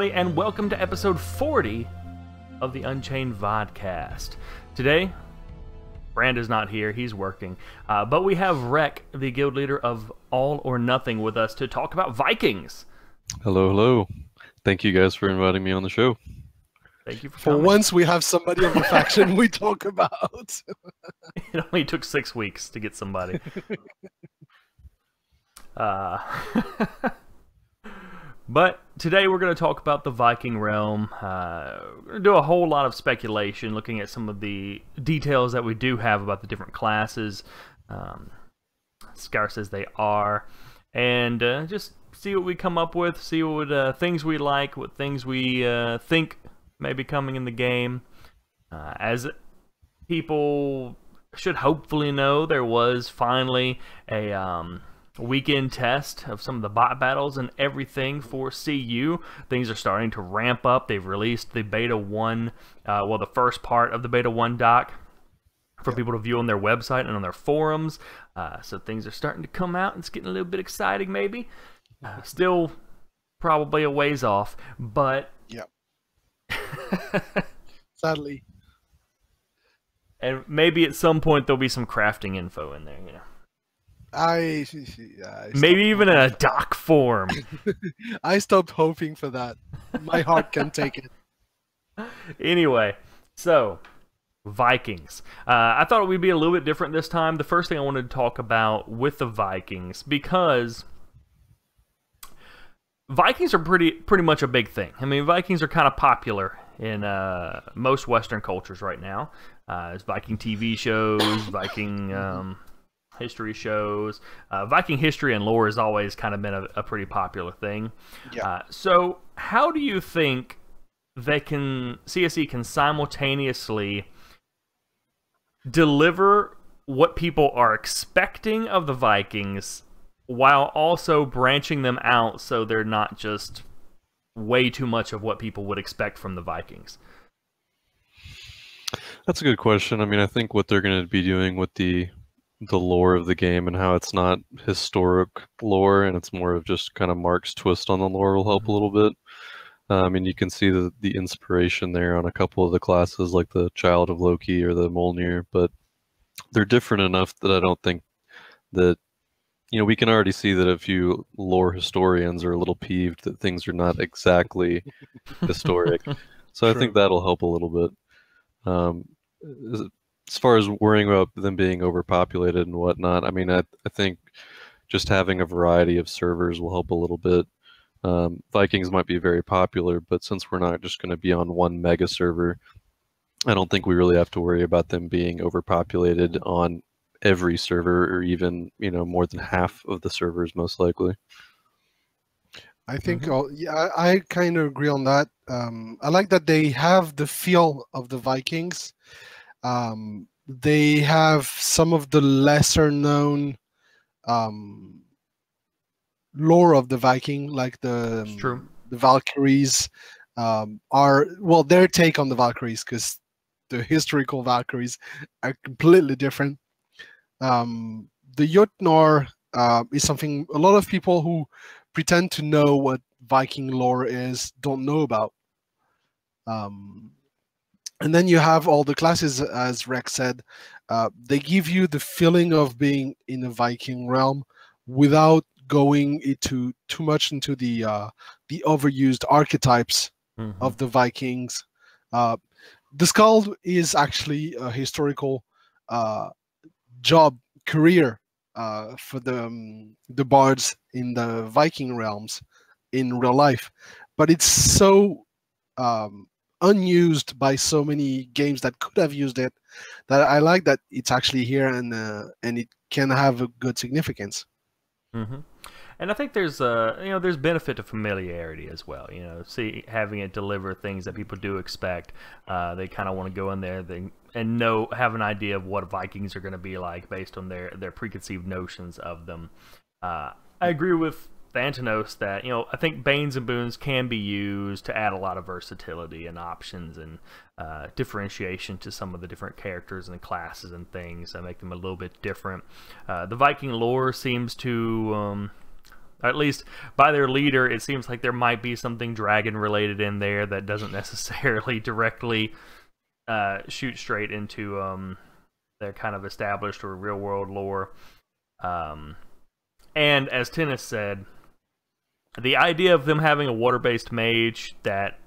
Hello, everybody, and welcome to episode 40 of the Unchained Vodcast. Today, Brand is not here, he's working. Uh, but we have Rek, the guild leader of All or Nothing, with us to talk about Vikings. Hello, hello. Thank you guys for inviting me on the show. Thank you for, For once, we have somebody of the faction we talk about. It only took six weeks to get somebody. uh, but today we're going to talk about the Viking realm. Uh, we're going to do a whole lot of speculation, looking at some of the details that we do have about the different classes, um, scarce as they are, and uh, just see what we come up with, see what uh, things we like, what things we uh, think may be coming in the game. Uh, as people should hopefully know there was finally a um, weekend test of some of the bot battles and everything for CU. Things are starting to ramp up. They've released the beta 1, uh, well, the first part of the beta 1 doc for people to view on their website and on their forums. Uh, so things are starting to come out. And it's getting a little bit exciting, maybe. Uh, still probably a ways off, but. Yep. Sadly. and maybe at some point there'll be some crafting info in there, you know. I, I Maybe even in a doc form. I stopped hoping for that. My heart can take it. anyway, so Vikings. Uh, I thought we'd be a little bit different this time. The first thing I wanted to talk about with the Vikings because Vikings are pretty pretty much a big thing. I mean, Vikings are kind of popular in uh, most Western cultures right now. Uh, Viking TV shows, Viking um, history shows. Uh, Viking history and lore has always kind of been a, a pretty popular thing. Yeah. Uh, so, how do you think they can CSE can simultaneously deliver what people are expecting of the Vikings while also branching them out so they're not just way too much of what people would expect from the Vikings? That's a good question. I mean, I think what they're going to be doing with the the lore of the game and how it's not historic lore and it's more of just kind of Mark's twist on the lore will help a little bit. Uh, I mean, you can see the the inspiration there on a couple of the classes, like the Child of Loki or the Molnir, but they're different enough that I don't think that you know we can already see that a few lore historians are a little peeved that things are not exactly historic. So I think that'll help a little bit. Um, as as far as worrying about them being overpopulated and whatnot, I mean, I, I think just having a variety of servers will help a little bit. Um, Vikings might be very popular, but since we're not just going to be on one mega server, I don't think we really have to worry about them being overpopulated on every server or even, you know, more than half of the servers, most likely. I think I'll, yeah, I, I kind of agree on that. Um, I like that they have the feel of the Vikings. Um, they have some of the lesser known um, lore of the Viking, like the the Valkyries um, are well their take on the Valkyries because the historical Valkyries are completely different. Um, the Jotnar uh, is something a lot of people who pretend to know what Viking lore is don't know about. Um, and then you have all the classes, as Rex said, uh, they give you the feeling of being in a Viking realm without going into too much into the uh, the overused archetypes Mhm. of the Vikings. Uh, the Skald is actually a historical uh, job career uh, for the um, the bards in the Viking realms in real life, but it's so um, unused by so many games that could have used it that I like that it's actually here and uh, and it can have a good significance. hmm And I think there's uh you know there's benefit to familiarity as well. You know, see having it deliver things that people do expect. Uh, they kind of want to go in there they, and know have an idea of what Vikings are going to be like based on their their preconceived notions of them. Uh, I agree with Thantanos that you know I think Banes and Boons can be used to add a lot of versatility and options and uh, differentiation to some of the different characters and classes and things that make them a little bit different. Uh, the Viking lore seems to um, at least by their leader, it seems like there might be something dragon related in there that doesn't necessarily directly uh, shoot straight into um, their kind of established or real world lore. Um, and as Tennis said, the idea of them having a water based mage that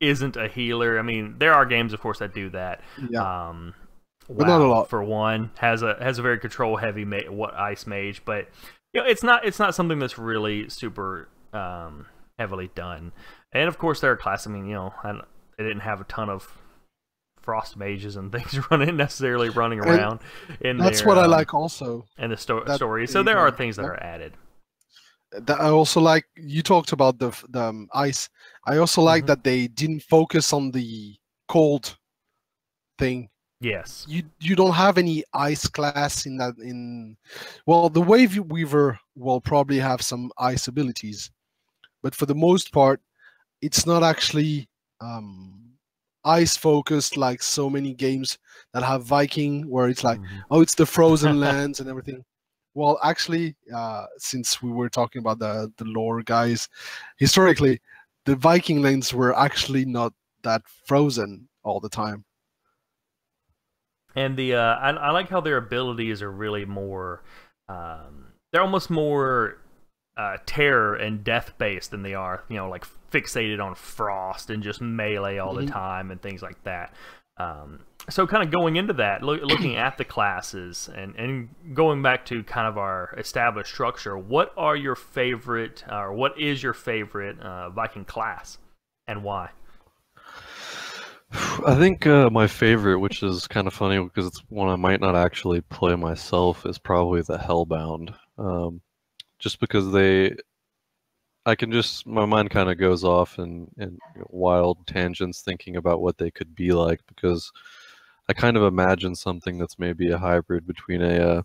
isn't a healer. I mean, there are games, of course, that do that. Yeah. Um, But not a lot. For one, has a has a very control heavy ma- what ice mage, but you know, it's not it's not something that's really super um, heavily done. And of course, there are classes. I mean, you know, I, they didn't have a ton of frost mages and things running necessarily running And around. In That's their, what I um, like also. in the sto- story. So there are things that yeah. are added. That I also like you talked about the the um, ice. I also like Mhm. that they didn't focus on the cold thing. Yes. You you don't have any ice class in that in well the wave weaver will probably have some ice abilities, but for the most part, it's not actually um, ice focused like so many games that have Viking where it's like Mhm. oh it's the frozen lands and everything well actually uh, since we were talking about the the lore guys historically the viking lands were actually not that frozen all the time And the uh, I, I like how their abilities are really more. Um, they're almost more uh, terror and death based than they are, you know, like fixated on frost and just melee all Mhm. the time and things like that. Um, so, kind of going into that, loo- looking at the classes and, and going back to kind of our established structure, what are your favorite, uh, or what is your favorite uh, Viking class and why? I think uh, my favorite, which is kind of funny because it's one I might not actually play myself, is probably the Hellbound. Um, just because they, I can just my mind kind of goes off in in wild tangents thinking about what they could be like because I kind of imagine something that's maybe a hybrid between a uh,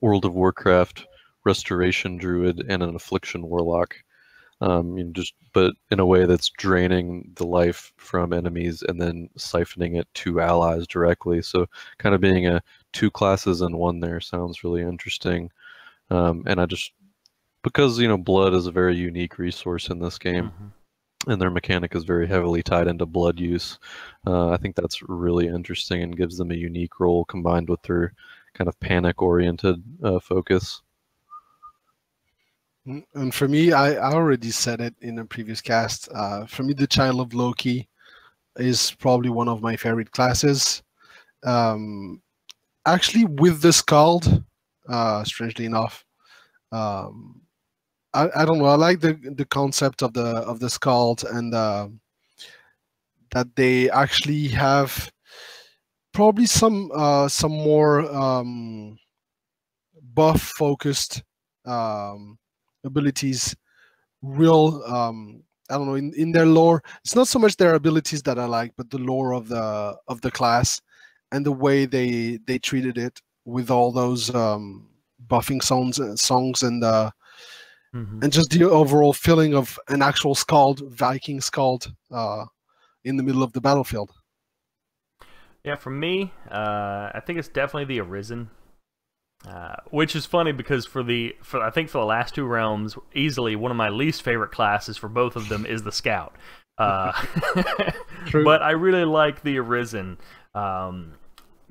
World of Warcraft restoration druid and an affliction warlock um, you know, just but in a way that's draining the life from enemies and then siphoning it to allies directly. So kind of being a two classes in one there sounds really interesting. Um, and I just because you know blood is a very unique resource in this game, Mhm. And their mechanic is very heavily tied into blood use. Uh, I think that's really interesting and gives them a unique role combined with their kind of panic-oriented uh, focus. Mm, and for me i, I already said it in a previous cast uh, for me the child of loki is probably one of my favorite classes um, actually with the Skald uh, strangely enough um, I, I don't know. I like the the concept of the of the Skald and uh, that they actually have probably some uh, some more um, buff focused um, abilities real um i don't know in, in their lore. It's not so much their abilities that i like but the lore of the of the class and the way they they treated it with all those um buffing songs songs and uh Mhm. and just the overall feeling of an actual Skald viking Skald uh in the middle of the battlefield Yeah, for me, uh, I think it's definitely the Arisen, uh, which is funny because for the for I think for the last two realms, easily one of my least favorite classes for both of them is the Scout. Uh, True. but I really like the Arisen, um,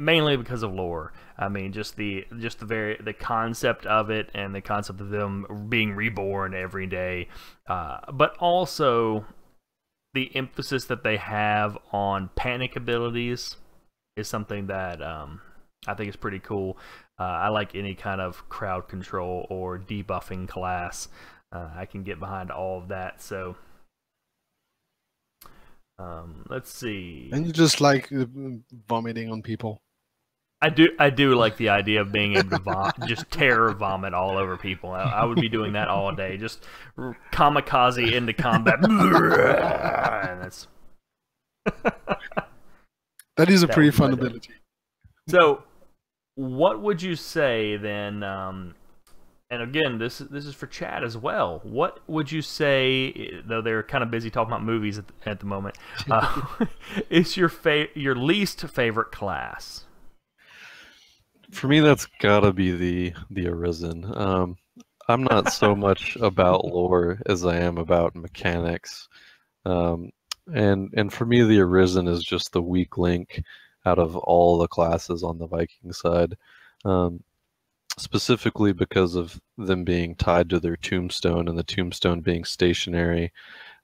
mainly because of lore. I mean, just the just the very the concept of it and the concept of them being reborn every day, uh, but also the emphasis that they have on panic abilities is something that um, I think is pretty cool. Uh, I like any kind of crowd control or debuffing class. Uh, I can get behind all of that. So um, let's see. and you just like uh, vomiting on people I do I do like the idea of being able to vom- just terror vomit all over people. I, I would be doing that all day, just r- kamikaze into combat. that's that is a That pretty fun ability So, what would you say then? Um, and again, this this is for Chad as well. What would you say, though they're kind of busy talking about movies at, at the moment, uh, is your fa- your least favorite class? For me, that's gotta be the the Arisen. Um, I'm not so much about lore as I am about mechanics. Um, and and for me, the Arisen is just the weak link out of all the classes on the Viking side, um, specifically because of them being tied to their tombstone and the tombstone being stationary.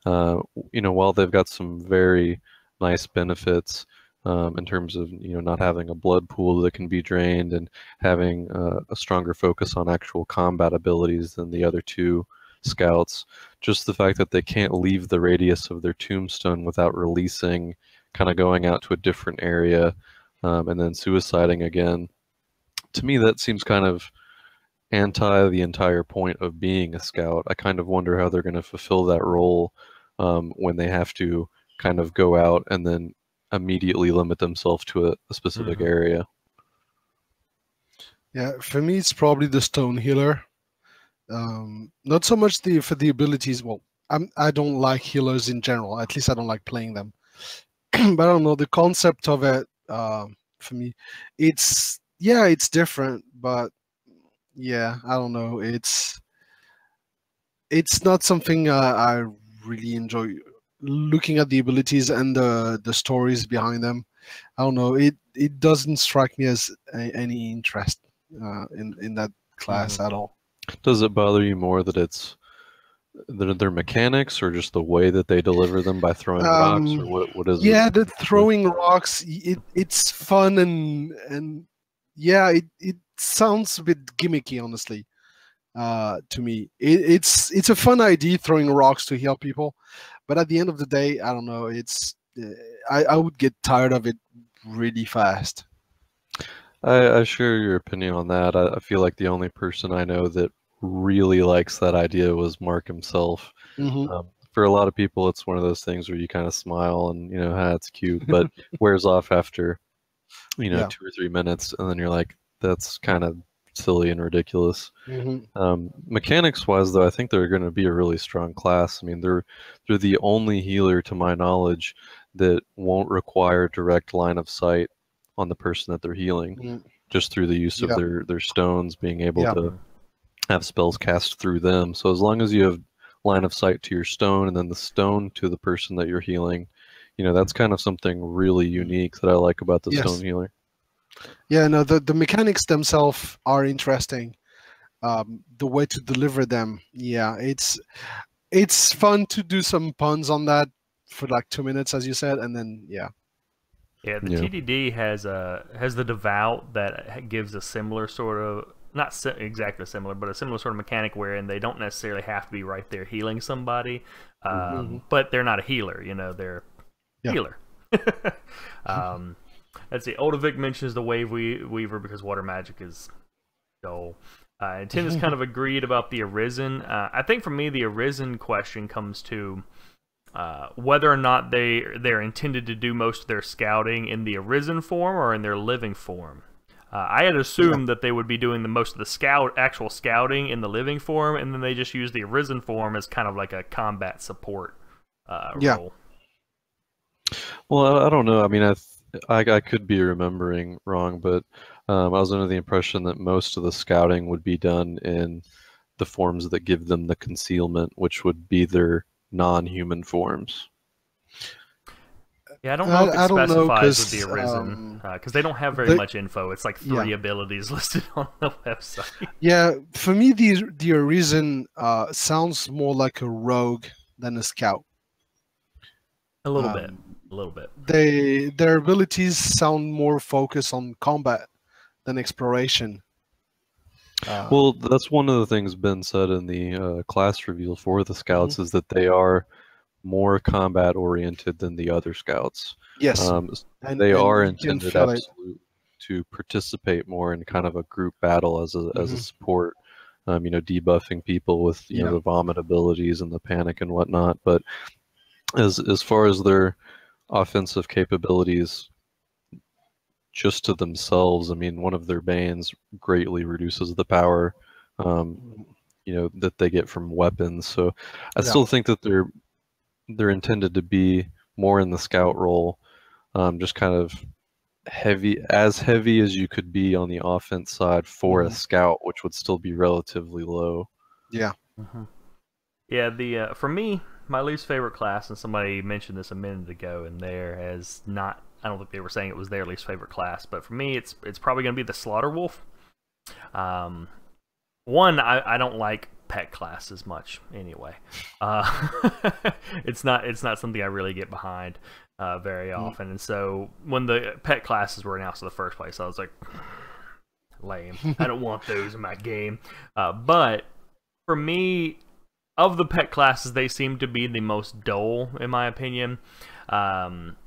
Uh, you know, while they've got some very nice benefits um, in terms of you know not having a blood pool that can be drained and having uh, a stronger focus on actual combat abilities than the other two scouts. Just the fact that they can't leave the radius of their tombstone without releasing, kind of going out to a different area, um, and then suiciding again. To me, that seems kind of anti the entire point of being a scout. I kind of wonder how they're going to fulfill that role um, when they have to kind of go out and then immediately limit themselves to a, a specific Mhm. area. Yeah, for me, it's probably the stone healer. Um, not so much the for the abilities. Well, I'm I don't like healers in general. At least I don't like playing them. but I don't know the concept of it. Um, for me, it's yeah, it's different. But yeah, I don't know. It's it's not something uh, I really enjoy looking at the abilities and the the stories behind them. I don't know. It it doesn't strike me as a, any interest uh, in in that class at all. Does it bother you more that it's their, their mechanics or just the way that they deliver them by throwing rocks or Um, what, what is Yeah, it? the throwing rocks. It it's fun and and yeah, it it sounds a bit gimmicky, honestly. Uh, to me, it, it's it's a fun idea throwing rocks to heal people, but at the end of the day, I don't know. It's uh, I I would get tired of it really fast. I, I share your opinion on that. I, I feel like the only person I know that really likes that idea was Mark himself. Mhm. Um, for a lot of people, it's one of those things where you kind of smile and you know, ah, it's cute, but wears off after you know Yeah. two or three minutes, and then you're like, that's kind of silly and ridiculous. Mhm. Um, mechanics wise, though, I think they're going to be a really strong class. I mean, they're they're the only healer, to my knowledge, that won't require direct line of sight on the person that they're healing, Mm. just through the use of their their stones being able to have spells cast through them. So as long as you have line of sight to your stone and then the stone to the person that you're healing, you know, that's kind of something really unique that I like about the Yes. stone healer. Yeah, no, the, the mechanics themselves are interesting. Um, the way to deliver them, yeah, it's it's fun to do some puns on that for like two minutes, as you said, and then yeah, Yeah, the Yeah. TDD has a has the devout that gives a similar sort of not si- exactly similar, but a similar sort of mechanic wherein they don't necessarily have to be right there healing somebody, um, Mhm. but they're not a healer. You know, they're Yeah. healer. um, let's see. Odovic mentions the Wave we- Weaver because water magic is dull. Uh, and Tim has kind of agreed about the Arisen. Uh, I think for me, the Arisen question comes to uh, whether or not they they're intended to do most of their scouting in the Arisen form or in their living form. Uh, I had assumed that they would be doing the most of the scout actual scouting in the living form, and then they just use the Arisen form as kind of like a combat support uh, Yeah. role. Well, I, don't know. I mean, I, I I could be remembering wrong, but um, I was under the impression that most of the scouting would be done in the forms that give them the concealment, which would be their non-human forms. Yeah, I don't I- know if it I don't know, with the Arisen um, because they don't have very the- much info. It's like three Yeah. abilities listed on the website. yeah. For me, the the Arisen uh, sounds more like a rogue than a scout. A little Um, bit, a little bit. They their abilities sound more focused on combat than exploration. Uh, Well, that's one of the things Ben said in the uh, class reveal for the scouts is that they are more combat oriented than the other scouts. yes, Um, and, they and are intended feel it. absolute to participate more in kind of a group battle as a as a Mhm. support. Um, you know, debuffing people with you know the vomit abilities and the panic and whatnot. But as as far as their offensive capabilities, just to themselves, I mean, one of their banes greatly reduces the power. Um, you know that they get from weapons. So I Yeah. still think that they're they're intended to be more in the scout role, um, just kind of heavy as heavy as you could be on the offense side for Mhm. a scout, which would still be relatively low. Yeah. hmm Yeah, the uh, for me, my least favorite class, and somebody mentioned this a minute ago, and there has not. I don't think they were saying it was their least favorite class, but for me, it's it's probably going to be the Slaughter Wolf. Um, one, I, I don't like pet classes much anyway. Uh, it's not it's not something I really get behind uh, very often, and so when the pet classes were announced in the first place, I was like, lame. I don't want those in my game. Uh, but for me, of the pet classes, they seem to be the most dull, in my opinion. Um,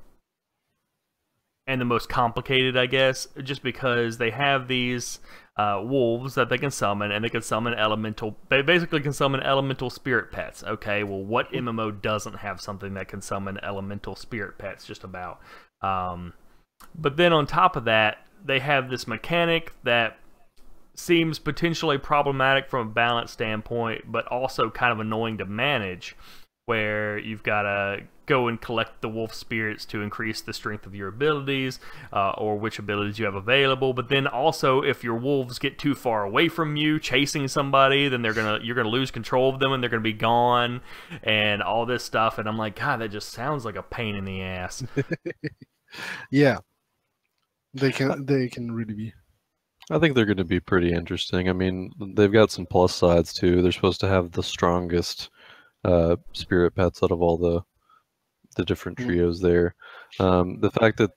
and the most complicated, I guess, just because they have these uh, wolves that they can summon, and they can summon elemental. They basically can summon elemental spirit pets. Okay, well, what MMO doesn't have something that can summon elemental spirit pets? Just about. Um, but then on top of that, they have this mechanic that seems potentially problematic from a balance standpoint, but also kind of annoying to manage, where you've got to go and collect the wolf spirits to increase the strength of your abilities uh, or which abilities you have available. But then also, if your wolves get too far away from you, chasing somebody, then they're gonna you're gonna lose control of them and they're gonna be gone, and all this stuff. And I'm like, God, that just sounds like a pain in the ass. Yeah. They can they can really be. I think they're going to be pretty interesting. I mean, they've got some plus sides too. They're supposed to have the strongest uh, spirit pets out of all the the different Mm. trios there. Um, the fact that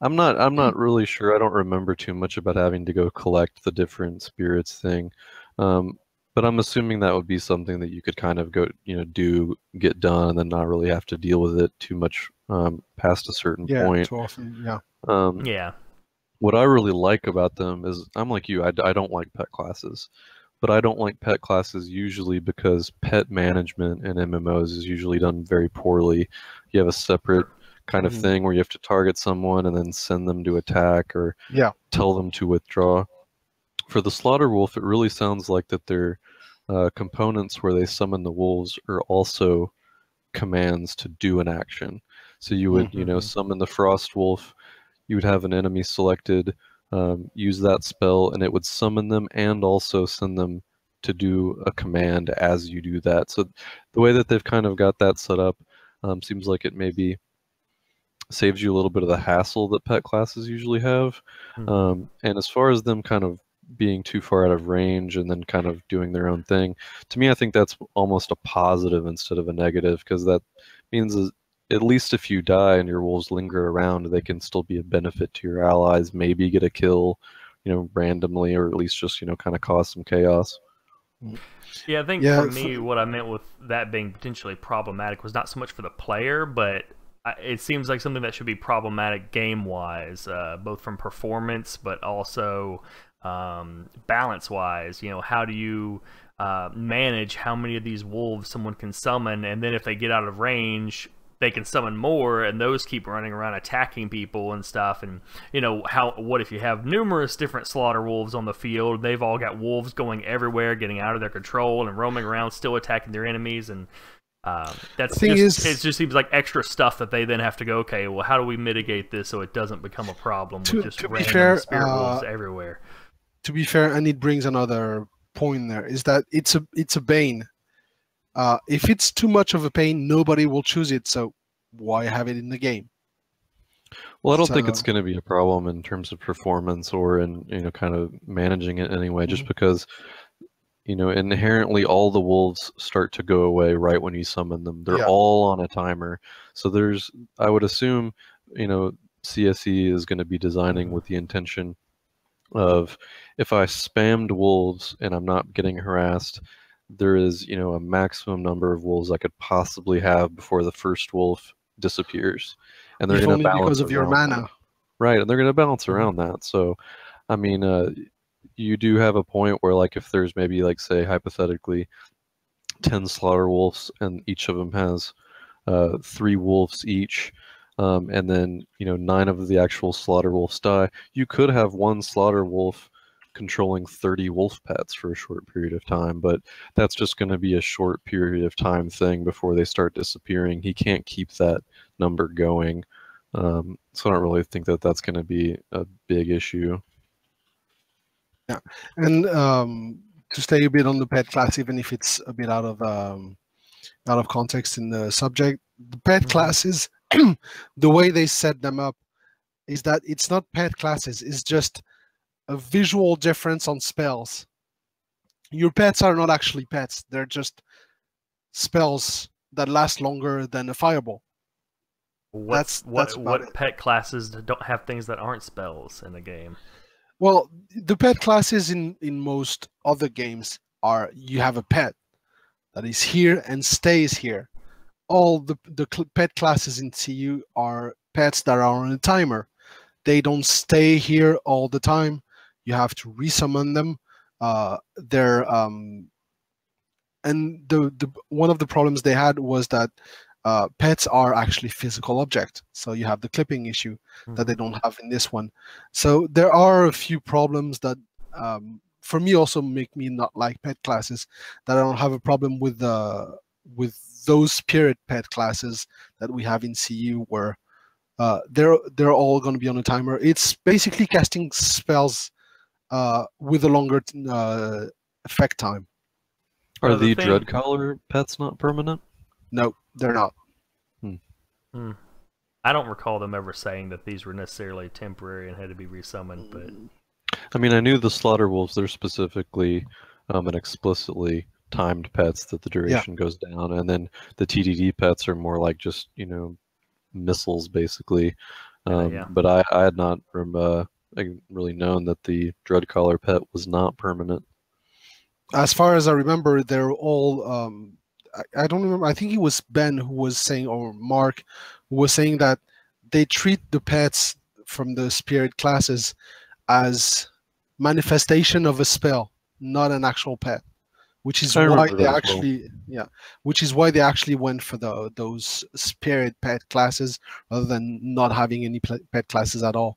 I'm not I'm not really sure. I don't remember too much about having to go collect the different spirits thing. Um, but I'm assuming that would be something that you could kind of go, you know, do get done, and then not really have to deal with it too much um, past a certain Yeah, point. too often. Yeah. Um, yeah. What I really like about them is I'm like you, I, I don't like pet classes. But I don't like pet classes usually because pet management in MMOs is usually done very poorly. You have a separate kind of Mhm. thing where you have to target someone and then send them to attack or Yeah. tell them to withdraw. For the Slaughter Wolf, it really sounds like that their uh, components where they summon the wolves are also commands to do an action. So you would, you know, Mhm. summon the Frost Wolf, you would have an enemy selected, um, use that spell, and it would summon them and also send them to do a command as you do that. So the way that they've kind of got that set up um, seems like it maybe saves you a little bit of the hassle that pet classes usually have. Mhm. Um, and as far as them kind of being too far out of range and then kind of doing their own thing, to me, I think that's almost a positive instead of a negative because that means at least if you die and your wolves linger around, they can still be a benefit to your allies, maybe get a kill, you know, randomly, or at least just, you know, kind of cause some chaos. Yeah, I think Yeah, for for- me, what I meant with that being potentially problematic was not so much for the player, but I- it seems like something that should be problematic game wise, uh, both from performance but also um, balance wise. You know, how do you uh, manage how many of these wolves someone can summon, and then if they get out of range, they can summon more, and those keep running around attacking people and stuff. And you know, how what if you have numerous different slaughter wolves on the field? They've all got wolves going everywhere, getting out of their control and roaming around, still attacking their enemies. And um, that's Thing just, is- it just seems like extra stuff that they then have to go. Okay, well, how do we mitigate this so it doesn't become a problem To- with just to random fair, spirit wolves uh, everywhere? to be fair, and it brings another point there is that it's a it's a bane. Uh, if it's too much of a pain, nobody will choose it. So why have it in the game? Well, I don't think it's going to be a problem in terms of performance or in you know kind of managing it anyway. Just Mhm. because you know inherently all the wolves start to go away right when you summon them. They're Yeah. all on a timer, so there's I would assume you know CSE is going to be designing with the intention of if I spammed wolves and I'm not getting harassed, there is you know a maximum number of wolves I could possibly have before the first wolf disappears, and they're going to only balance because of your mana. that. Right, and they're going to balance Mhm. around that. So, I mean, uh, you do have a point where, like, if there's maybe, like, say, hypothetically, ten slaughter wolves, and each of them has uh, three wolves each, um, and then you know nine of the actual slaughter wolves die, you could have one slaughter wolf controlling 30 wolf pets for a short period of time but that's just going to be a short period of time thing before they start disappearing he can't keep that number going um, so i don't really think that that's going to be a big issue Yeah. And um, to stay a bit on the pet class, even if it's a bit out of um, out of context in the subject. The pet Mhm. classes, the way they set them up, is that it's not pet classes. It's just a visual difference on spells. Your pets are not actually pets. They're just spells that last longer than a fireball. What, That's- what, that's what it. pet classes don't have things that aren't spells in the game? Well, the pet classes in in most other games are you have a pet that is here and stays here. All the the cl- pet classes in CU are pets that are on a timer. They don't stay here all the time. You have to resummon them. Uh, they're um, and the the one of the problems they had was that uh, pets are actually physical object. So you have the clipping issue that they don't have in this one. So there are a few problems that, um, for me, also make me not like pet classes. That I don't have a problem with the with those spirit pet classes that we have in CU, where uh, they're they're all going to be on a timer. It's basically casting spells uh, with a longer uh, effect time. Are Well, the the thing- Dread Caller pets not permanent? No, they're not. hmm I don't recall them ever saying that these were necessarily temporary and had to be resummoned, but I mean, I knew the slaughter wolves. They're specifically um, and explicitly timed pets that the duration goes down, and then the TDD pets are more like just you know missiles basically. Um, yeah. But I, I had not rem- uh, like, really known that the Dread Caller pet was not permanent. as far as I remember, they're all. Um, I, I don't remember. I think it was Ben who was saying, or Mark, who was saying that they treat the pets from the spirit classes as manifestation of a spell, not an actual pet. Which is I why they as well. actually, yeah, which is why they actually went for the those spirit pet classes rather than not having any pet classes at all.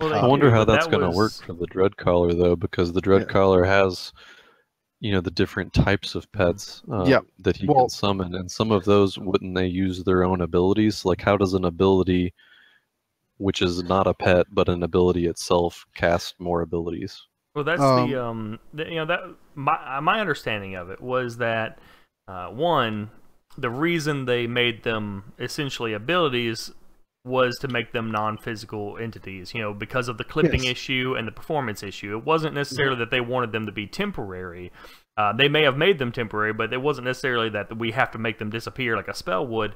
Well, I wonder do, how that's that going to work for the Dread Caller though, because the dread Yeah. Caller has, you know, the different types of pets um, Yeah, that he well- can summon, and some of those wouldn't they use their own abilities? Like, how does an ability, which is not a pet but an ability itself, cast more abilities? Well, that's Um, the um, the, you know that my uh, my understanding of it was that uh, one, the reason they made them essentially abilities was to make them non-physical entities. You know, because of the clipping Yes. issue and the performance issue. It wasn't necessarily that they wanted them to be temporary. Uh, they may have made them temporary, but it wasn't necessarily that we have to make them disappear like a spell would.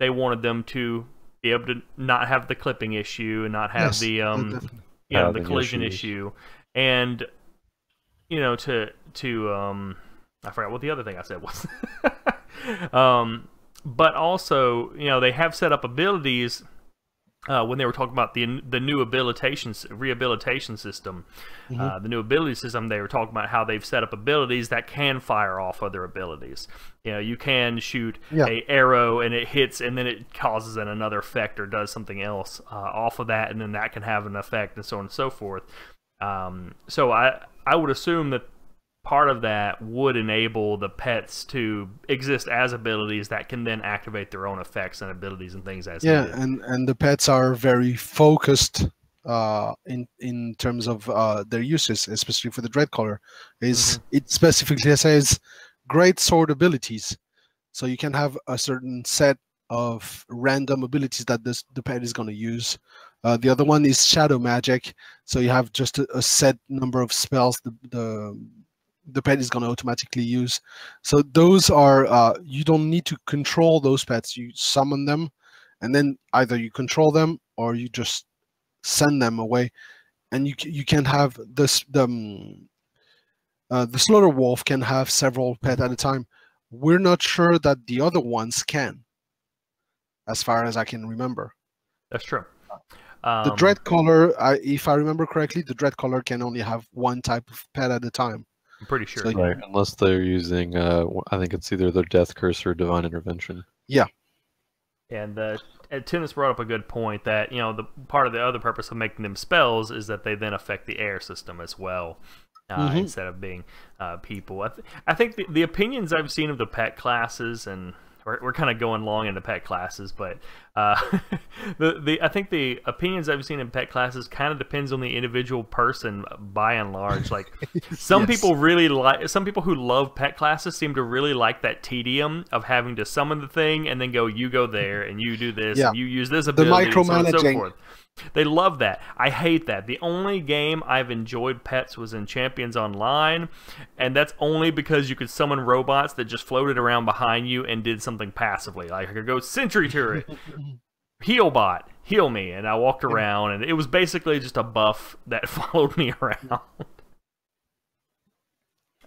They wanted them to be able to not have the clipping issue and not have Yes, the um, definitely. you know the collision issues. issue and you know to to um i forgot what the other thing i said was um but also you know they have set up abilities uh, when they were talking about the the new habilitation rehabilitation system, Mhm. uh, the new ability system, they were talking about how they've set up abilities that can fire off other abilities. You know, you can shoot Yeah. a arrow and it hits, and then it causes an another effect or does something else uh, off of that, and then that can have an effect, and so on and so forth. Um, so I I would assume that part of that would enable the pets to exist as abilities that can then activate their own effects and abilities and things as yeah needed. and and the pets are very focused uh in in terms of uh their uses especially for the Dread Caller is it specifically says great sword abilities. So you can have a certain set of random abilities that this the pet is going to use. Uh, the other one is shadow magic. So you have just a, a set number of spells the the the pet is going to automatically use. So those are uh, you don't need to control those pets. You summon them and then either you control them or you just send them away. And you you can have this the um, uh, the slaughter wolf can have several pet at a time. We're not sure that the other ones can as far as i can remember. That's true. the Um, Dread Caller I, if i remember correctly the Dread Caller can only have one type of pet at a time I'm pretty sure. so yeah. Right, unless they're using, uh, I think it's either their death curse or divine intervention. Yeah. And uh, and Tennis brought up a good point that you know the part of the other purpose of making them spells is that they then affect the air system as well, uh, Mhm. instead of being uh, people. I, th- I think the, the opinions I've seen of the pet classes, and we're, we're kind of going long into pet classes, but uh, the the I think the opinions I've seen in pet classes kind of depends on the individual person by and large. Like some Yes. people really like some people who love pet classes seem to really like that tedium of having to summon the thing and then go you go there and you do this Yeah. and you use this ability and so on and so forth. They love that. I hate that. The only game I've enjoyed pets was in Champions Online, and that's only because you could summon robots that just floated around behind you and did something passively. Like I could go Sentry Turret, Heal Bot, heal me, and I walked around, and it was basically just a buff that followed me around.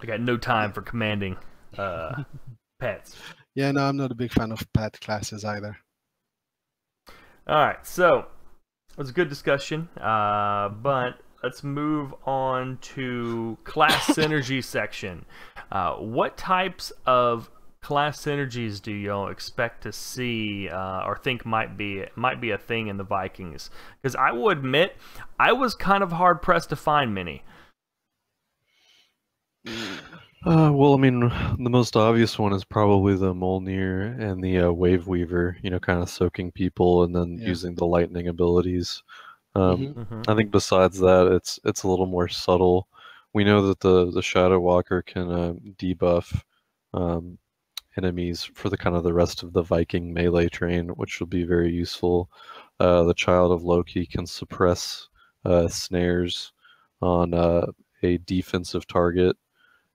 I got no time for commanding uh, pets. Yeah, no, I'm not a big fan of pet classes either. All right, so it was a good discussion, uh, but let's move on to class synergy section. Uh, what types of class synergies do y'all expect to see uh, or think might be might be a thing in the Vikings? Because I will admit, I was kind of hard pressed to find many. Uh, well, I mean, the most obvious one is probably the Molnir and the uh, Wave Weaver. You know, kind of soaking people and then Yeah. using the lightning abilities. Um, Mhm. hmm I think besides that, it's it's a little more subtle. We know that the the Shadow Walker can uh, debuff um, enemies for the kind of the rest of the Viking melee train, which will be very useful. Uh, the Child of Loki can suppress uh, snares on uh, a defensive target.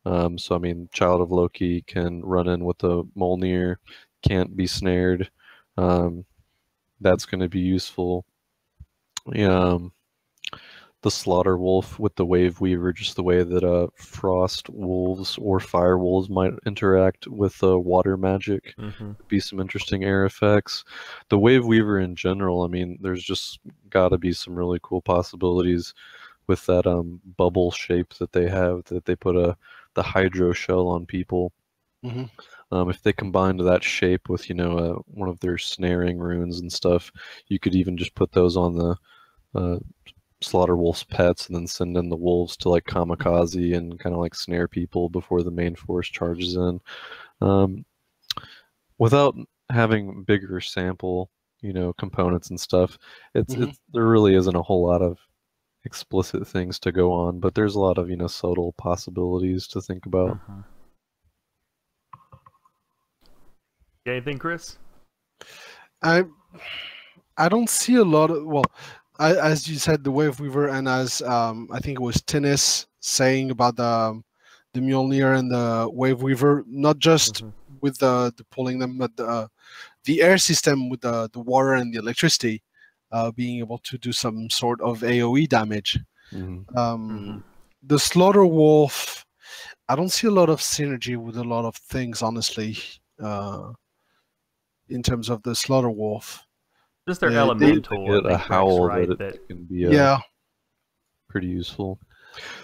Um, so I mean, Child of Loki can run in with the Molnir, can't be snared. Um, that's going to be useful. Yeah, um, the Slaughter Wolf with the Wave Weaver, just the way that uh, Frost Wolves or Fire Wolves might interact with uh, water magic hmm be some interesting air effects. The Wave Weaver in general, I mean, there's just got to be some really cool possibilities with that um, bubble shape that they have that they put a the hydro shell on people. Mhm. Um, if they combined that shape with you know uh, one of their snaring runes and stuff, you could even just put those on the uh, slaughter wolves' pets and then send in the wolves to like kamikaze and kind of like snare people before the main force charges in. Um, without having bigger sample, you know, components and stuff, it's Mhm. it's there really isn't a whole lot of explicit things to go on, but there's a lot of you know subtle possibilities to think about. Mm-hmm. Got anything, Kriss? I I don't see a lot of well, I, as you said, the Wave Weaver, and as um, I think it was Tennis saying about the um, the Mjolnir and the Wave Weaver, not just Mhm. with the, the pulling them, but the the air system with the the water and the electricity, uh, being able to do some sort of AOE damage. Mhm. Um, The Slaughter Wolf, I don't see a lot of synergy with a lot of things, honestly. Uh, in terms of the Slaughter Wolf, Just their Yeah, elemental. Get I a think howl right, that, that it can be uh, yeah, pretty useful.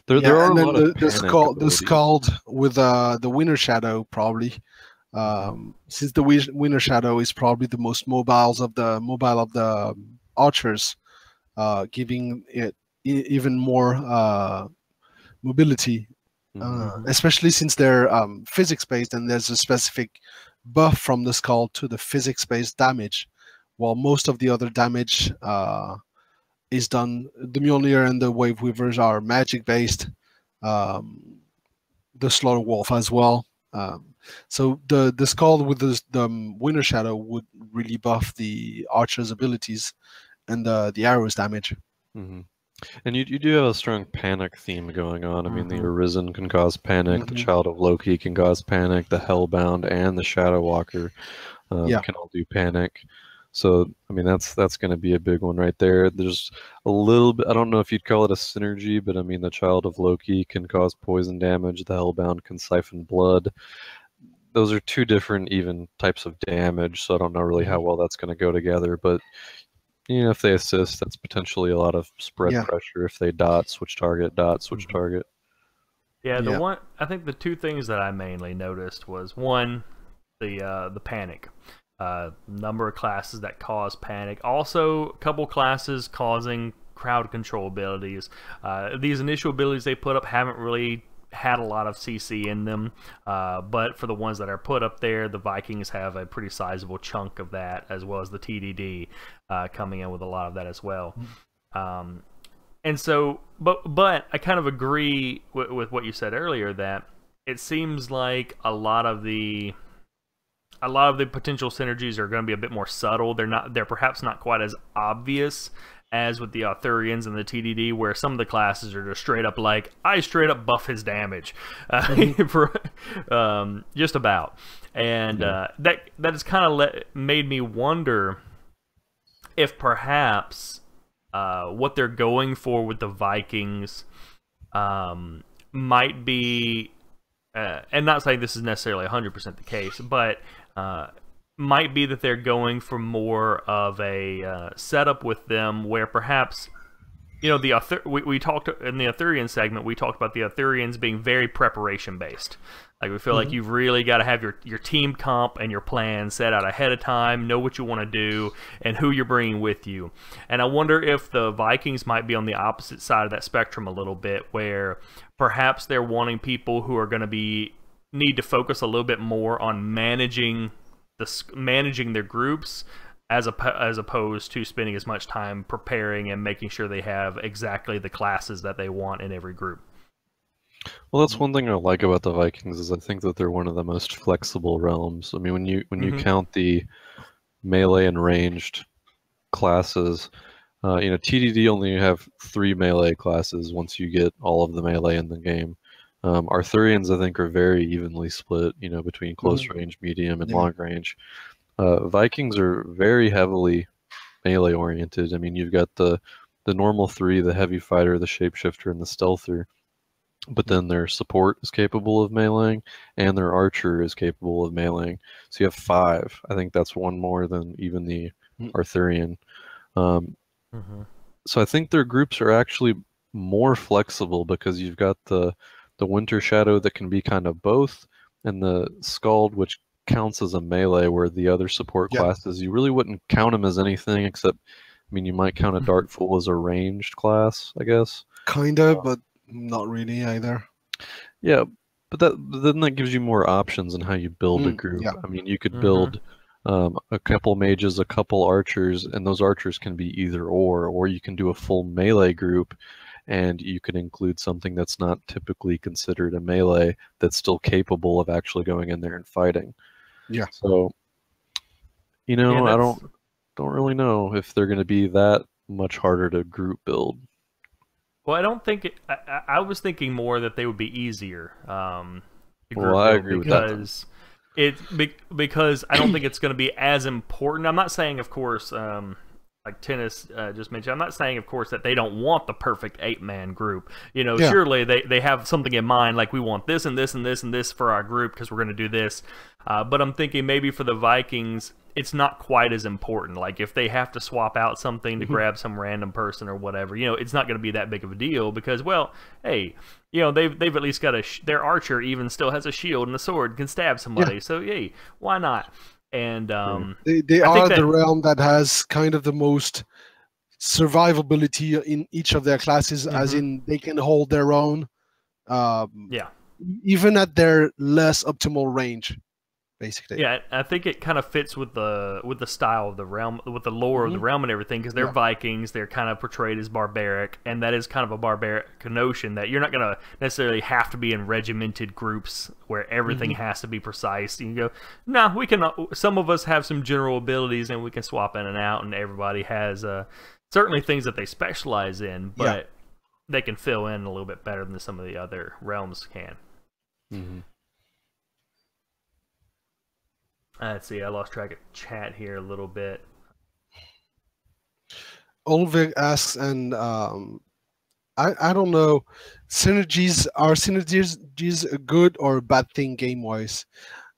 There, yeah, there are and a then lot the, of the panic skull, the Skald with uh, the Winter Shadow probably. Um, since the Wi- Winter Shadow is probably the most mobiles of the mobile of the um, archers, uh, giving it even more uh, mobility, Mhm. uh, especially since they're um, physics based and there's a specific buff from the skull to the physics based damage, while most of the other damage uh, is done. The Mjolnir and the Wave Weavers are magic based. Um, the Slaughter Wolf as well. Um, so the the skull with the, the Winter Shadow would really buff the archer's abilities and the the arrows damage. hmm And you, you do have a strong panic theme going on. I mean, the Mhm. Arisen can cause panic, the Mhm. Child of Loki can cause panic, the Hellbound and the Shadow Walker um, Yeah. can all do panic. So, I mean, that's that's going to be a big one right there. There's a little bit, I don't know if you'd call it a synergy, but I mean, the Child of Loki can cause poison damage, the Hellbound can siphon blood. Those are two different, even types of damage, so I don't know really how well that's going to go together. But you know, if they assist, that's potentially a lot of spread Yeah. pressure. If they dot, switch target, dot, switch Mhm. target. Yeah, the Yeah. one I think the two things that I mainly noticed was one, the uh, the panic, uh, number of classes that cause panic. Also, a couple classes causing crowd control abilities. Uh, these initial abilities they put up haven't really had a lot of CC in them, uh, but for the ones that are put up there, the Vikings have a pretty sizable chunk of that, as well as the TDD uh, coming in with a lot of that as well. Um, and so, but but I kind of agree with, with what you said earlier that it seems like a lot of the a lot of the potential synergies are going to be a bit more subtle. They're not. They're perhaps not quite as obvious as with the Arthurians and the TDD, where some of the classes are just straight up like, I straight up buff his damage, uh, mm-hmm. for, um, just about, and uh, that that has kind of made me wonder if perhaps uh, what they're going for with the Vikings um, might be, uh, and not saying this is necessarily 100% the case, but uh, might be that they're going for more of a uh, setup with them where perhaps you know the Arthur- we, we talked in the Arthurian segment we talked about the Arthurians being very preparation based like we feel mm-hmm. like you've really got to have your your team comp and your plan set out ahead of time know what you want to do and who you're bringing with you and I wonder if the Vikings might be on the opposite side of that spectrum a little bit where perhaps they're wanting people who are going to be need to focus a little bit more on managing the managing their groups as a, as opposed to spending as much time preparing and making sure they have exactly the classes that they want in every group. Well, that's one thing I like about the Vikings is I think that they're one of the most flexible realms. I mean, when you when you mm-hmm. count the melee and ranged classes, uh, you know, TDD only have three melee classes once you get all of the melee in the game. Um, Arthurians, I think, are very evenly split, you know, between close mm-hmm. range, medium, and yeah. long range. Uh, Vikings are very heavily melee oriented. I mean, you've got the the normal three, the heavy fighter, the shapeshifter, and the stealther. But then their support is capable of meleeing, and their archer is capable of meleeing. So you have five. I think that's one more than even the mm. Arthurian. Um, mm-hmm. So I think their groups are actually more flexible because you've got the the Winter Shadow that can be kind of both, and the Skald, which counts as a melee, where the other support classes, you really wouldn't count them as anything except, I mean, you might count a mm-hmm. Dark Fool as a ranged class, I guess. Kinda, uh, but not really either. Yeah, but that then that gives you more options on how you build mm, a group. Yeah. I mean, you could mm-hmm. build um, a couple mages, a couple archers, and those archers can be either or, or you can do a full melee group and you can include something that's not typically considered a melee that's still capable of actually going in there and fighting. Yeah. So, you know, yeah, I don't don't really know if they're going to be that much harder to group build. Well, I don't think it, I, I was thinking more that they would be easier. Um, well, I agree because it because I don't think it's going to be as important. I'm not saying, of course. Um, like Tennis uh, just mentioned. I'm not saying, of course, that they don't want the perfect eight man group. You know, yeah. surely they, they have something in mind, like we want this and this and this and this for our group because we're going to do this. Uh, but I'm thinking maybe for the Vikings, it's not quite as important. Like if they have to swap out something to mm-hmm. grab some random person or whatever, you know, it's not going to be that big of a deal because, well, hey, you know, they've they've at least got a sh- their archer even still has a shield and a sword can stab somebody. Yeah. So yay, why not? And um, they, they are that, the realm that has kind of the most survivability in each of their classes mm-hmm. as in they can hold their own um, yeah. even at their less optimal range basically. Yeah, I think it kind of fits with the with the style of the realm, with the lore mm-hmm. of the mm-hmm. realm and everything, because they're yeah. Vikings. They're kind of portrayed as barbaric, and that is kind of a barbaric notion that you're not going to necessarily have to be in regimented groups where everything mm-hmm. has to be precise. You can go, no, nah, we can. Some of us have some general abilities, and we can swap in and out, and everybody has uh, certainly things that they specialize in, but. Yeah. They can fill in a little bit better than some of the other realms can. Mm-hmm. Uh, let's see, I lost track of chat here a little bit. Olvig asks, and um, I I don't know, synergies are synergies a good or a bad thing game wise?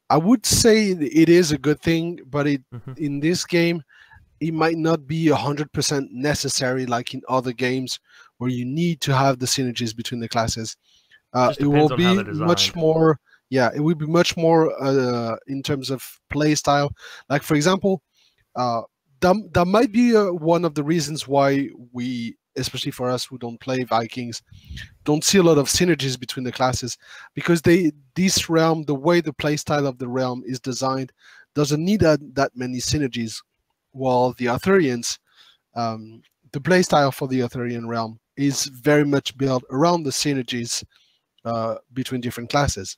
I would say it is a good thing, but it mm-hmm. in this game, it might not be hundred percent necessary like in other games where you need to have the synergies between the classes. Uh, it will be much more yeah, it would be much more uh, in terms of play style. Like for example, uh, that, that might be uh, one of the reasons why we especially for us who don't play Vikings, don't see a lot of synergies between the classes because they this realm, the way the playstyle of the realm is designed, doesn't need that, that many synergies. While the Arthurians, um, the playstyle for the Arthurian realm is very much built around the synergies uh, between different classes.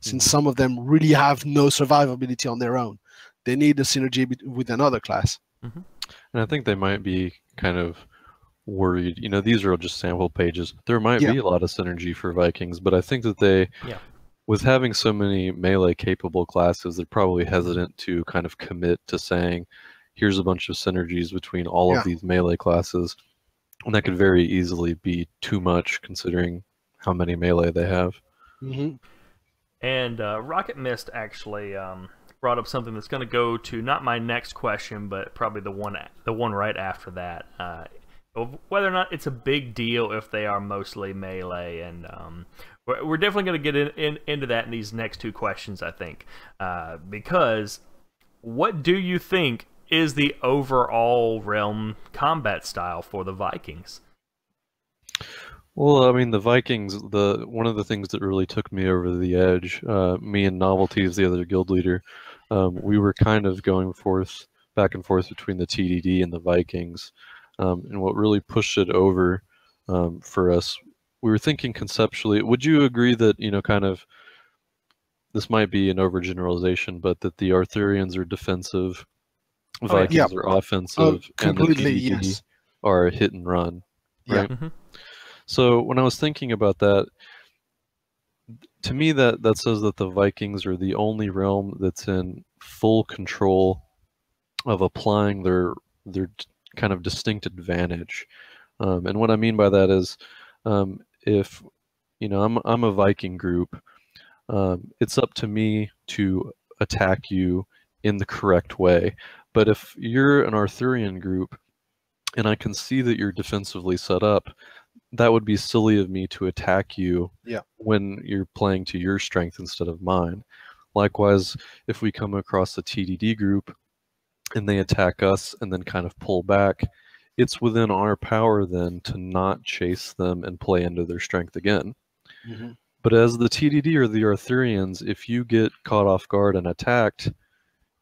Since some of them really have no survivability on their own, they need a synergy bet- with another class. And I think they might be kind of worried. You know, these are just sample pages. There might Yeah. be a lot of synergy for Vikings, but I think that they, Yeah. with having so many melee capable classes, they're probably hesitant to kind of commit to saying, here's a bunch of synergies between all Yeah. of these melee classes. And that could very easily be too much considering how many melee they have. Mm-hmm. And uh, Rocket Mist actually um, brought up something that's going to go to not my next question, but probably the one the one right after that. Uh, whether or not it's a big deal if they are mostly melee, and um, we're, we're definitely going to get in, in, into that in these next two questions, I think, uh, because what do you think is the overall realm combat style for the Vikings? Well, I mean, the Vikings, the one of the things that really took me over the edge, uh, me and Novelties, the other guild leader, um, we were kind of going forth, back and forth between the TDD and the Vikings. Um, and what really pushed it over um, for us, we were thinking conceptually, would you agree that, you know, kind of, this might be an overgeneralization, but that the Arthurians are defensive, yeah. Vikings Yeah. are offensive, Oh, and the TDD yes. are hit and run, Yeah. right? Mhm. So when I was thinking about that, to me that that says that the Vikings are the only realm that's in full control of applying their their kind of distinct advantage. Um, and what I mean by that is, um, if you know I'm I'm a Viking group, um, it's up to me to attack you in the correct way. But if you're an Arthurian group, and I can see that you're defensively set up, that would be silly of me to attack you Yeah. when you're playing to your strength instead of mine. Likewise, if we come across a TDD group and they attack us and then kind of pull back, it's within our power then to not chase them and play into their strength again. Mm-hmm. But as the TDD or the Arthurians, if you get caught off guard and attacked,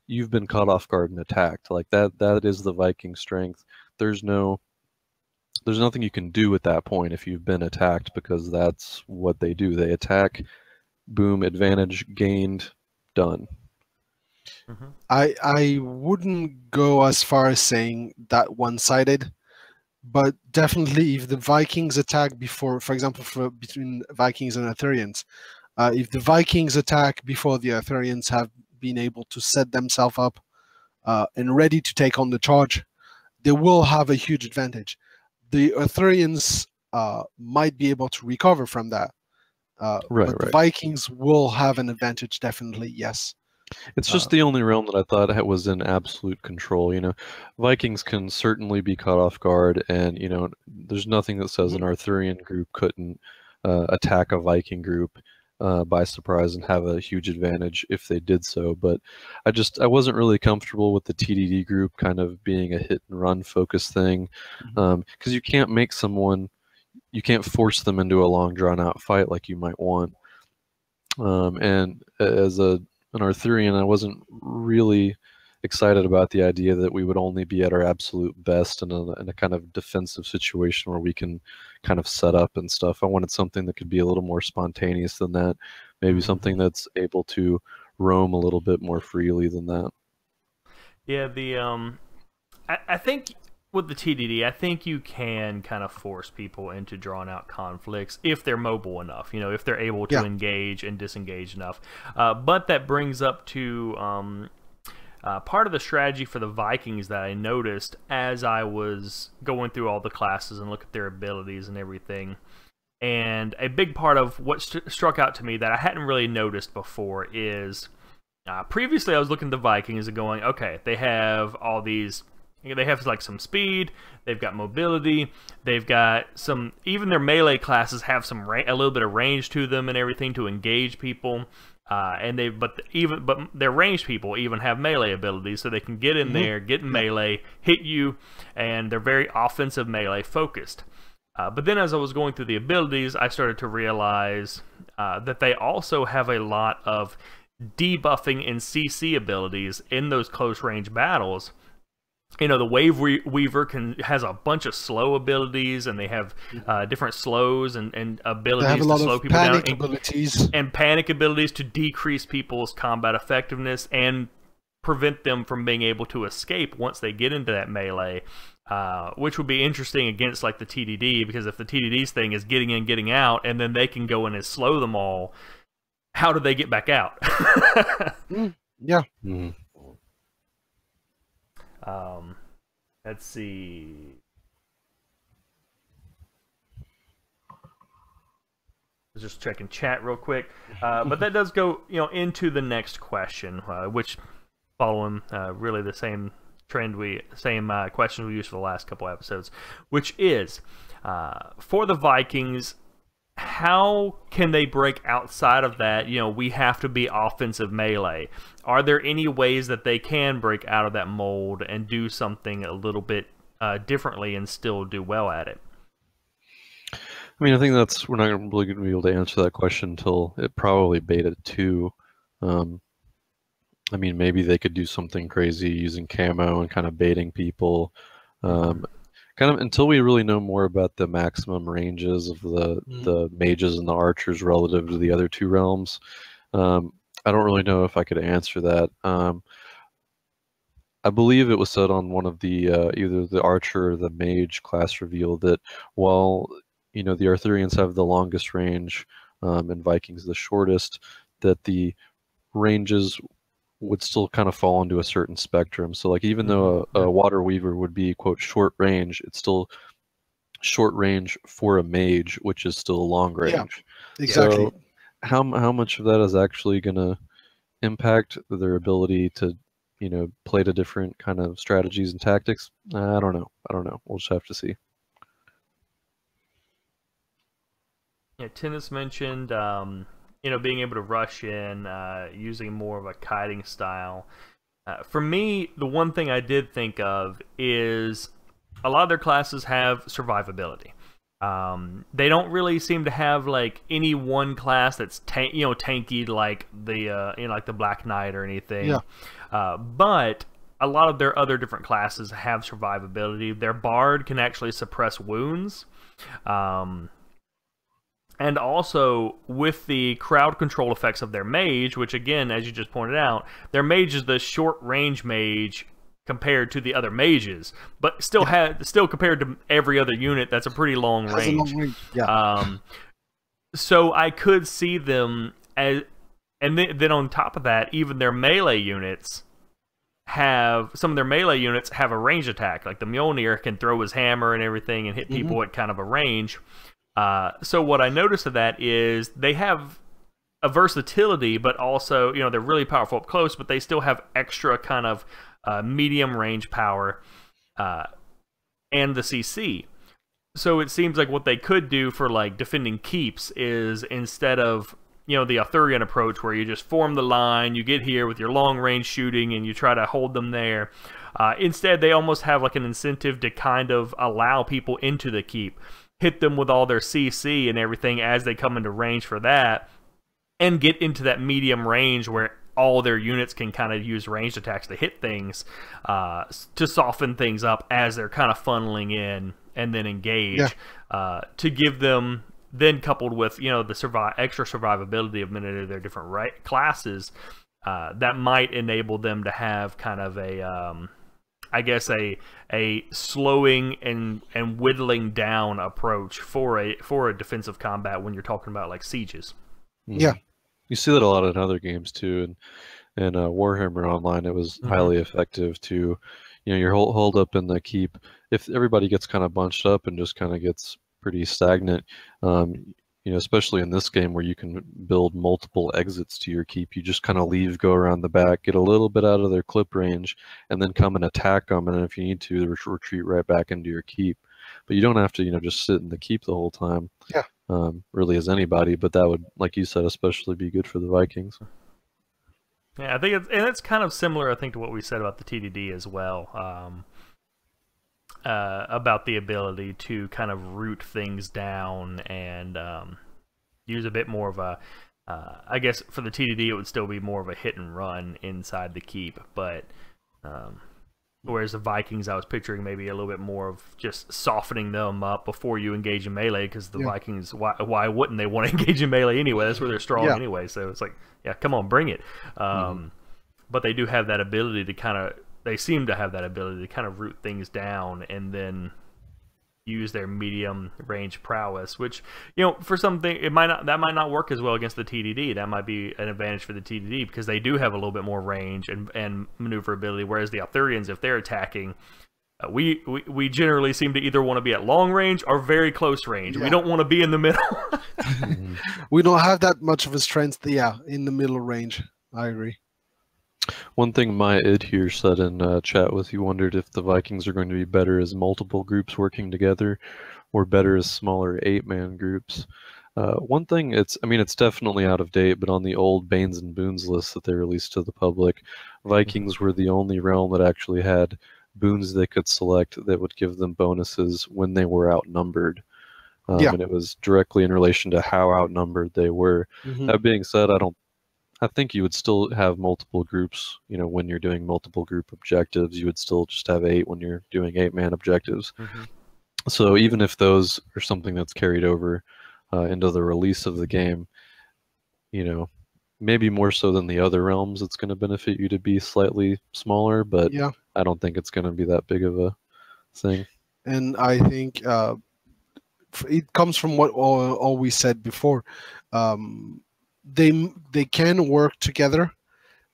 you've been caught off guard and attacked. Like that that is the Viking strength. There's no there's nothing you can do at that point if you've been attacked because that's what they do. They attack, boom, advantage gained, done. Mhm. I I wouldn't go as far as saying that one-sided, but definitely if the Vikings attack before, for example, for between Vikings and Arthurians, uh, if the Vikings attack before the Arthurians have been able to set themselves up uh, and ready to take on the charge, they will have a huge advantage. The Arthurians uh, might be able to recover from that, uh, Right, but the. Vikings will have an advantage. Definitely, yes. It's just Uh, the only realm that I thought was in absolute control. You know, Vikings can certainly be caught off guard, and you know, there's nothing that says an Arthurian group couldn't uh, attack a Viking group uh, by surprise and have a huge advantage if they did so. But I just I wasn't really comfortable with the TDD group kind of being a hit and run focus thing, because you can't make someone, you can't force them into a long drawn out fight like you might want. Um, and as a an Arthurian, I wasn't really excited about the idea that we would only be at our absolute best in a, in a kind of defensive situation where we can kind of set up and stuff. I wanted something that could be a little more spontaneous than that, maybe something that's able to roam a little bit more freely than that. Yeah, the um, I, I think with the TDD, I think you can kind of force people into drawn out conflicts if they're mobile enough. You know, if they're able to Yeah. engage and disengage enough. Uh, but that brings up to um, uh, part of the strategy for the Vikings that I noticed as I was going through all the classes and look at their abilities and everything. And a big part of what st- struck out to me that I hadn't really noticed before is uh, previously I was looking at the Vikings and going, okay, they have all these. They have like some speed. They've got mobility. They've got some. Even their melee classes have some a little bit of range to them and everything to engage people. Uh, and they, but even, but their ranged people even have melee abilities, so they can get in Mhm. there, get in melee, hit you, and they're very offensive melee focused. Uh, but then, as I was going through the abilities, I started to realize uh, that they also have a lot of debuffing and CC abilities in those close range battles. You know, the Wave Weaver can has a bunch of slow abilities, and they have uh, different slows and, and They abilities have a to slow of people down. panic and- abilities. and panic abilities to decrease people's combat effectiveness and prevent them from being able to escape once they get into that melee. Uh, which would be interesting against like the TDD because if the TDD's thing is getting in, getting out, and then they can go in and slow them all, how do they get back out? Yeah. Mhm. Um, let's see. Just checking chat real quick, uh, but that does go, you know, into the next question, uh, which following uh, really the same trend we, same uh, question we used for the last couple episodes, which is uh, for the Vikings. How can they break outside of that? You know, we have to be offensive melee. Are there any ways that they can break out of that mold and do something a little bit uh, differently and still do well at it? I mean, I think that's we're not really going to be able to answer that question until it probably beta two. Um, I mean, maybe they could do something crazy using camo and kind of baiting people. Um, kind of until we really know more about the maximum ranges of the Mm. the mages and the archers relative to the other two realms. Um, I don't really know if I could answer that. Um, I believe it was said on one of the uh, either the archer or the mage class reveal that while you know the Arthurians have the longest range um, and Vikings the shortest, that the ranges would still kind of fall into a certain spectrum. So like even though a, a water weaver would be quote short range, it's still short range for a mage, which is still long range. Yeah. Exactly. So how how much of that is actually going to impact their ability to you know play to different kind of strategies and tactics? I don't know. I don't know. We'll just have to see. Yeah, Tennis mentioned, um, you know, being able to rush in uh, using more of a kiting style. Uh, for me, the one thing I did think of is a lot of their classes have survivability. Um, they don't really seem to have like any one class that's tank, you know, tanky like the uh, you know, like the Black Knight or anything. Yeah. Uh, but a lot of their other different classes have survivability. Their bard can actually suppress wounds. Um, and also with the crowd control effects of their mage, which again, as you just pointed out, their mage is the short range mage compared to the other mages, but still had still compared to every other unit, that's a pretty long range. long range. Yeah. Um, so I could see them as, and then, then on top of that, even their melee units have some of their melee units have a range attack. Like the Mjolnir can throw his hammer and everything and hit people at kind of a range. Uh, so what I noticed of that is they have a versatility, but also you know they're really powerful up close, but they still have extra kind of uh, medium range power uh, and the CC. So it seems like what they could do for like defending keeps is instead of you know the Arthurian approach where you just form the line, you get here with your long range shooting, and you try to hold them there. Uh, instead, they almost have like an incentive to kind of allow people into the keep, hit them with all their CC and everything as they come into range for that, and get into that medium range where all their units can kind of use ranged attacks to hit things uh, to soften things up as they're kind of funneling in and then engage Yeah. uh, to give them then coupled with you know the survive extra survivability of many of their different right classes uh, that might enable them to have kind of a um, I guess a a slowing and and whittling down approach for a for a defensive combat when you're talking about like sieges. Mhm. Yeah. You see that a lot in other games too, and and uh, Warhammer Online, it was Mhm. highly effective to, you know, you're hold, hold up in the keep. If everybody gets kind of bunched up and just kind of gets pretty stagnant, um, you know, especially in this game where you can build multiple exits to your keep, you just kind of leave, go around the back, get a little bit out of their clip range, and then come and attack them. And if you need to, retreat right back into your keep. But you don't have to, you know, just sit in the keep the whole time. Yeah. um, really as anybody. But that would, like you said, especially be good for the Vikings. Yeah, I think it's and it's kind of similar, I think, to what we said about the TDD as well. Um, uh, about the ability to kind of root things down and um, use a bit more of a. Uh, I guess for the TDD, it would still be more of a hit and run inside the keep, but um, whereas the Vikings, I was picturing maybe a little bit more of just softening them up before you engage in melee, because the Yeah. Vikings, why, why wouldn't they want to engage in melee anyway? That's where they're strong Yeah. anyway. So it's like, yeah, come on, bring it. Um, Mm-hmm. But they do have that ability to kind of, they seem to have that ability to kind of root things down and then use their medium range prowess, which you know for something it might not that might not work as well against the TDD. That might be an advantage for the TDD because they do have a little bit more range and and maneuverability. Whereas the Arthurians, if they're attacking, uh, we, we we generally seem to either want to be at long range or very close range. We don't want to be in the middle. We don't have that much of a strength, yeah, in the middle range. I agree. One thing my id here said in uh, chat was he wondered if the Vikings are going to be better as multiple groups working together, or better as smaller eight-man groups. Uh, one thing, it's I mean it's definitely out of date, but on the old Banes and Boons list that they released to the public, Vikings were the only realm that actually had boons they could select that would give them bonuses when they were outnumbered. Um, Yeah. And it was directly in relation to how outnumbered they were. Mhm. That being said, I don't. I think you would still have multiple groups. You know, when you're doing multiple group objectives, you would still just have eight when you're doing eight man objectives. So even if those are something that's carried over uh, into the release of the game, you know, maybe more so than the other realms, it's going to benefit you to be slightly smaller. But Yeah, I don't think it's going to be that big of a thing. and I think uh, it comes from what all, all we said before. Um, they they can work together,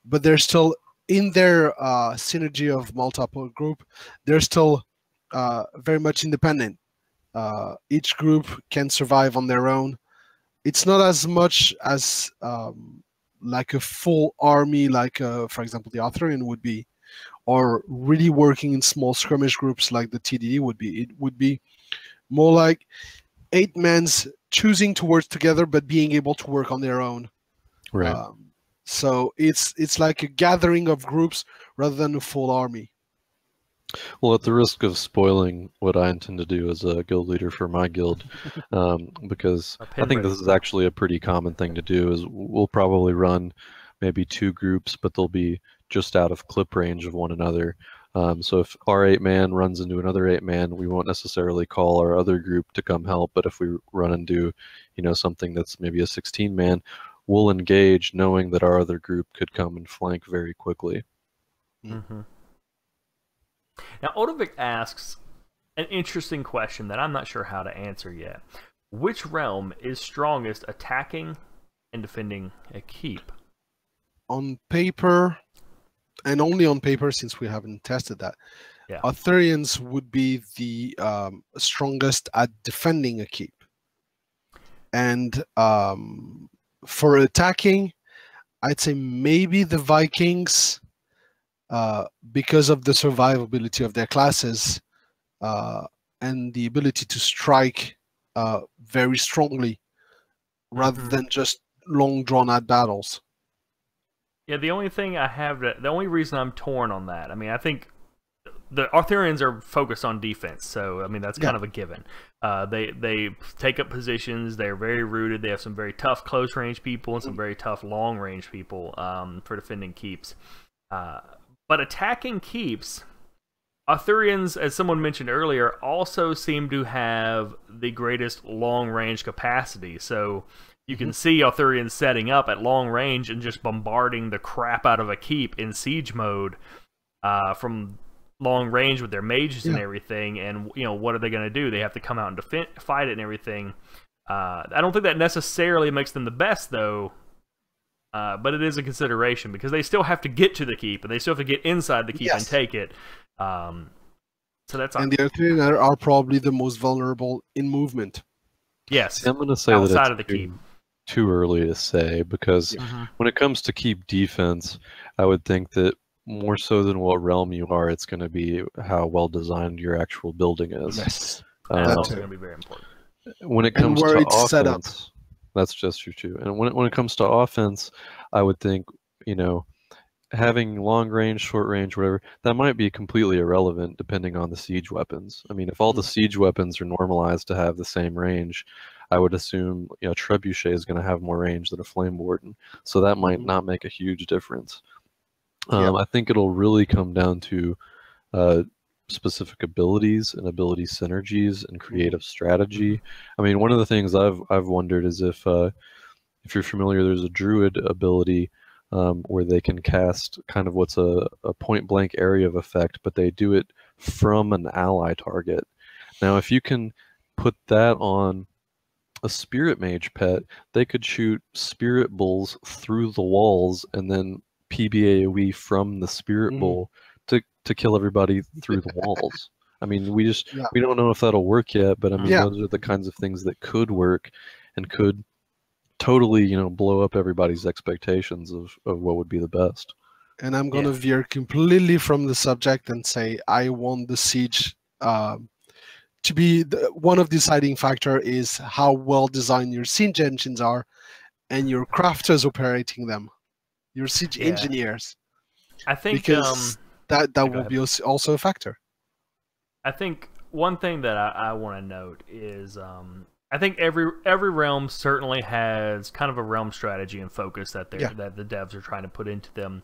but they're still in their uh, synergy of multiple group. They're still uh, very much independent. Uh, each group can survive on their own. It's not as much as um, like a full army, like uh, for example the Arthurian would be, or really working in small skirmish groups like the TDD would be. It would be more like eight men's choosing to work together but being able to work on their own. Right. Um, so it's it's like a gathering of groups rather than a full army. Well, at the risk of spoiling what I intend to do as a guild leader for my guild, um, because I think this is actually a pretty common thing to do, is we'll probably run maybe two groups, but they'll be just out of clip range of one another. Um, so if our eight man runs into another eight man, we won't necessarily call our other group to come help. But if we run into, you know, something that's maybe a 16 man, we'll engage knowing that our other group could come and flank very quickly. hmm Now, Odovic asks an interesting question that I'm not sure how to answer yet. Which realm is strongest attacking and defending a keep? On paper, and only on paper since we haven't tested that. Yeah. Arthurians would be the um, strongest at defending a keep. And um, for attacking, I'd say maybe the Vikings, uh, because of the survivability of their classes uh, and the ability to strike uh, very strongly rather Mhm. than just long drawn out battles. Yeah, the only thing I have that the only reason I'm torn on that, I mean, I think the Arthurians are focused on defense, so I mean that's kind Yeah. of a given. Uh, they they take up positions. They're very rooted. They have some very tough close range people and some very tough long range people um, for defending keeps. Uh, but attacking keeps, Arthurians, as someone mentioned earlier, also seem to have the greatest long range capacity. So you can see Arthurians setting up at long range and just bombarding the crap out of a keep in siege mode uh, from long range with their mages and everything. And you know what are they going to do? They have to come out and defend, fight it and everything. Uh, I don't think that necessarily makes them the best though. Uh, but it is a consideration because they still have to get to the keep and they still have to get inside the keep and take it. Um, so that's And the Arthurian are, are probably the most vulnerable in movement. yes. I'm going to say Outside that of it's the too, keep. Too early to say because Mhm. when it comes to keep defense, I would think that more so than what realm you are, it's going to be how well designed your actual building is. Yes. That's Um, also going to be very important. when it comes where to it's set up. offense, that's just true too. And when it, when it comes to offense, I would think you know having long range, short range, whatever that might be completely irrelevant depending on the siege weapons. I mean, if all the siege weapons are normalized to have the same range, I would assume you know trebuchet is going to have more range than a flame warden, so that might Mhm. not make a huge difference. Um, I think it'll really come down to uh, specific abilities and ability synergies and creative strategy. I mean, one of the things I've I've wondered is if uh, if you're familiar, there's a druid ability um, where they can cast kind of what's a, a point blank area of effect, but they do it from an ally target. Now, if you can put that on a spirit mage pet, they could shoot spirit bulls through the walls and then PBAOE from the spirit Mhm. bull to, to kill everybody through the walls. I mean, we just Yeah. we don't know if that'll work yet, but I mean, Yeah. those are the kinds of things that could work and could totally, you know, blow up everybody's expectations of, of what would be the best. and I'm going to Yeah. veer completely from the subject and say I want the siege um, to be the, one of the deciding factor is how well designed your siege engines are and your crafters operating them, your siege Yeah. engineers. I think Because um, that that will be also a factor. I think one thing that I, I want to note is um, I think every every realm certainly has kind of a realm strategy and focus that they Yeah. that the devs are trying to put into them.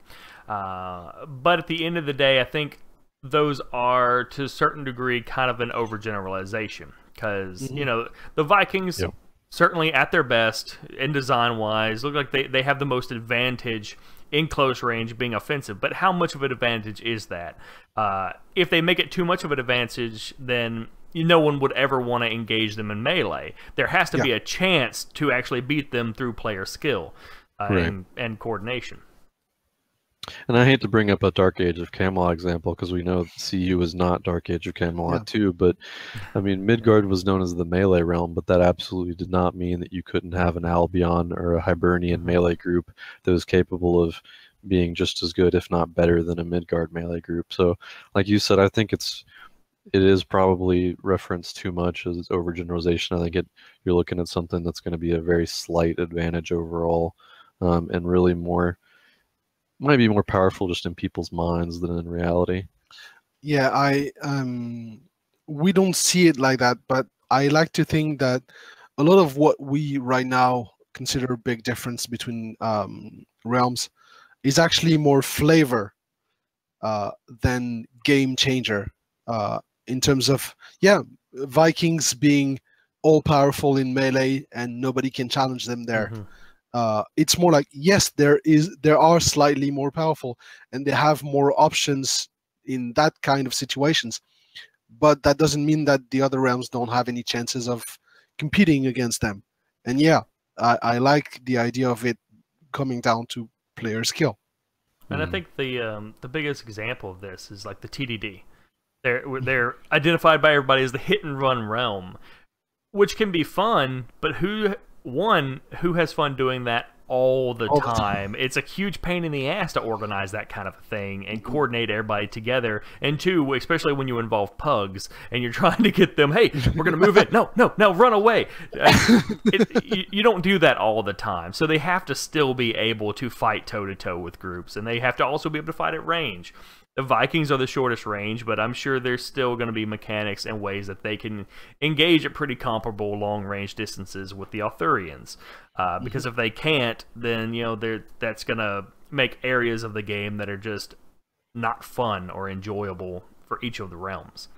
Uh, but at the end of the day, I think those are to a certain degree kind of an overgeneralization because you Mhm. know the Vikings. Yep. Certainly, at their best, in design wise, look like they, they have the most advantage in close range being offensive. But how much of an advantage is that? Uh, if they make it too much of an advantage, then no one would ever want to engage them in melee. There has to Yeah. be a chance to actually beat them through player skill uh, Right. and, and coordination. And I hate to bring up a Dark Age of Camelot example because we know CU is not Dark Age of Camelot Yeah. too, but I mean Midgard was known as the melee realm, but that absolutely did not mean that you couldn't have an Albion or a Hibernian Mhm. melee group that was capable of being just as good, if not better, than a Midgard melee group. So, like you said, I think it's it is probably referenced too much as overgeneralization. I think it you're looking at something that's going to be a very slight advantage overall, um, and really more might be more powerful just in people's minds than in reality. Yeah, I um we don't see it like that, but I like to think that a lot of what we right now consider a big difference between um, realms is actually more flavor uh, than game changer uh, in terms of yeah Vikings being all powerful in melee and nobody can challenge them there Mhm. Uh, it's more like yes there is there are slightly more powerful and they have more options in that kind of situations but that doesn't mean that the other realms don't have any chances of competing against them and yeah i, I like the idea of it coming down to player skill And I Mhm. think the um, the biggest example of this is like the TDD. They're they're identified by everybody as the hit and run realm, which can be fun. But who one who has fun doing that all the All the time? It's a huge pain in the ass to organize that kind of a thing and coordinate everybody together. And two, especially when you involve pugs and you're trying to get them, hey, we're gonna move in. No, no, no, run away. Uh, it, you, you don't do that all the time. So they have to still be able to fight toe to toe with groups, and they have to also be able to fight at range. The Vikings are the shortest range, but I'm sure there's still going to be mechanics and ways that they can engage at pretty comparable long range distances with the Arthurians. Uh, because if they can't, then you know they're, that's going to make areas of the game that are just not fun or enjoyable for each of the realms.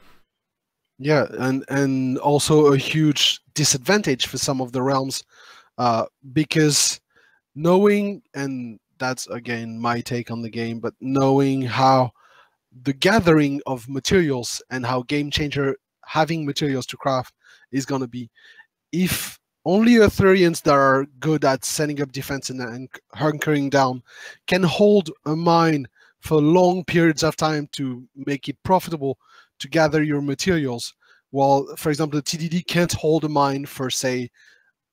Yeah, and and also a huge disadvantage for some of the realms, uh, because knowing and that's again my take on the game, but knowing how the gathering of materials and how game changer having materials to craft is gonna be, if only Arthurians that are good at setting up defense and, and hunkering down can hold a mine for long periods of time to make it profitable to gather your materials. While, for example, the TDD can't hold a mine for, say,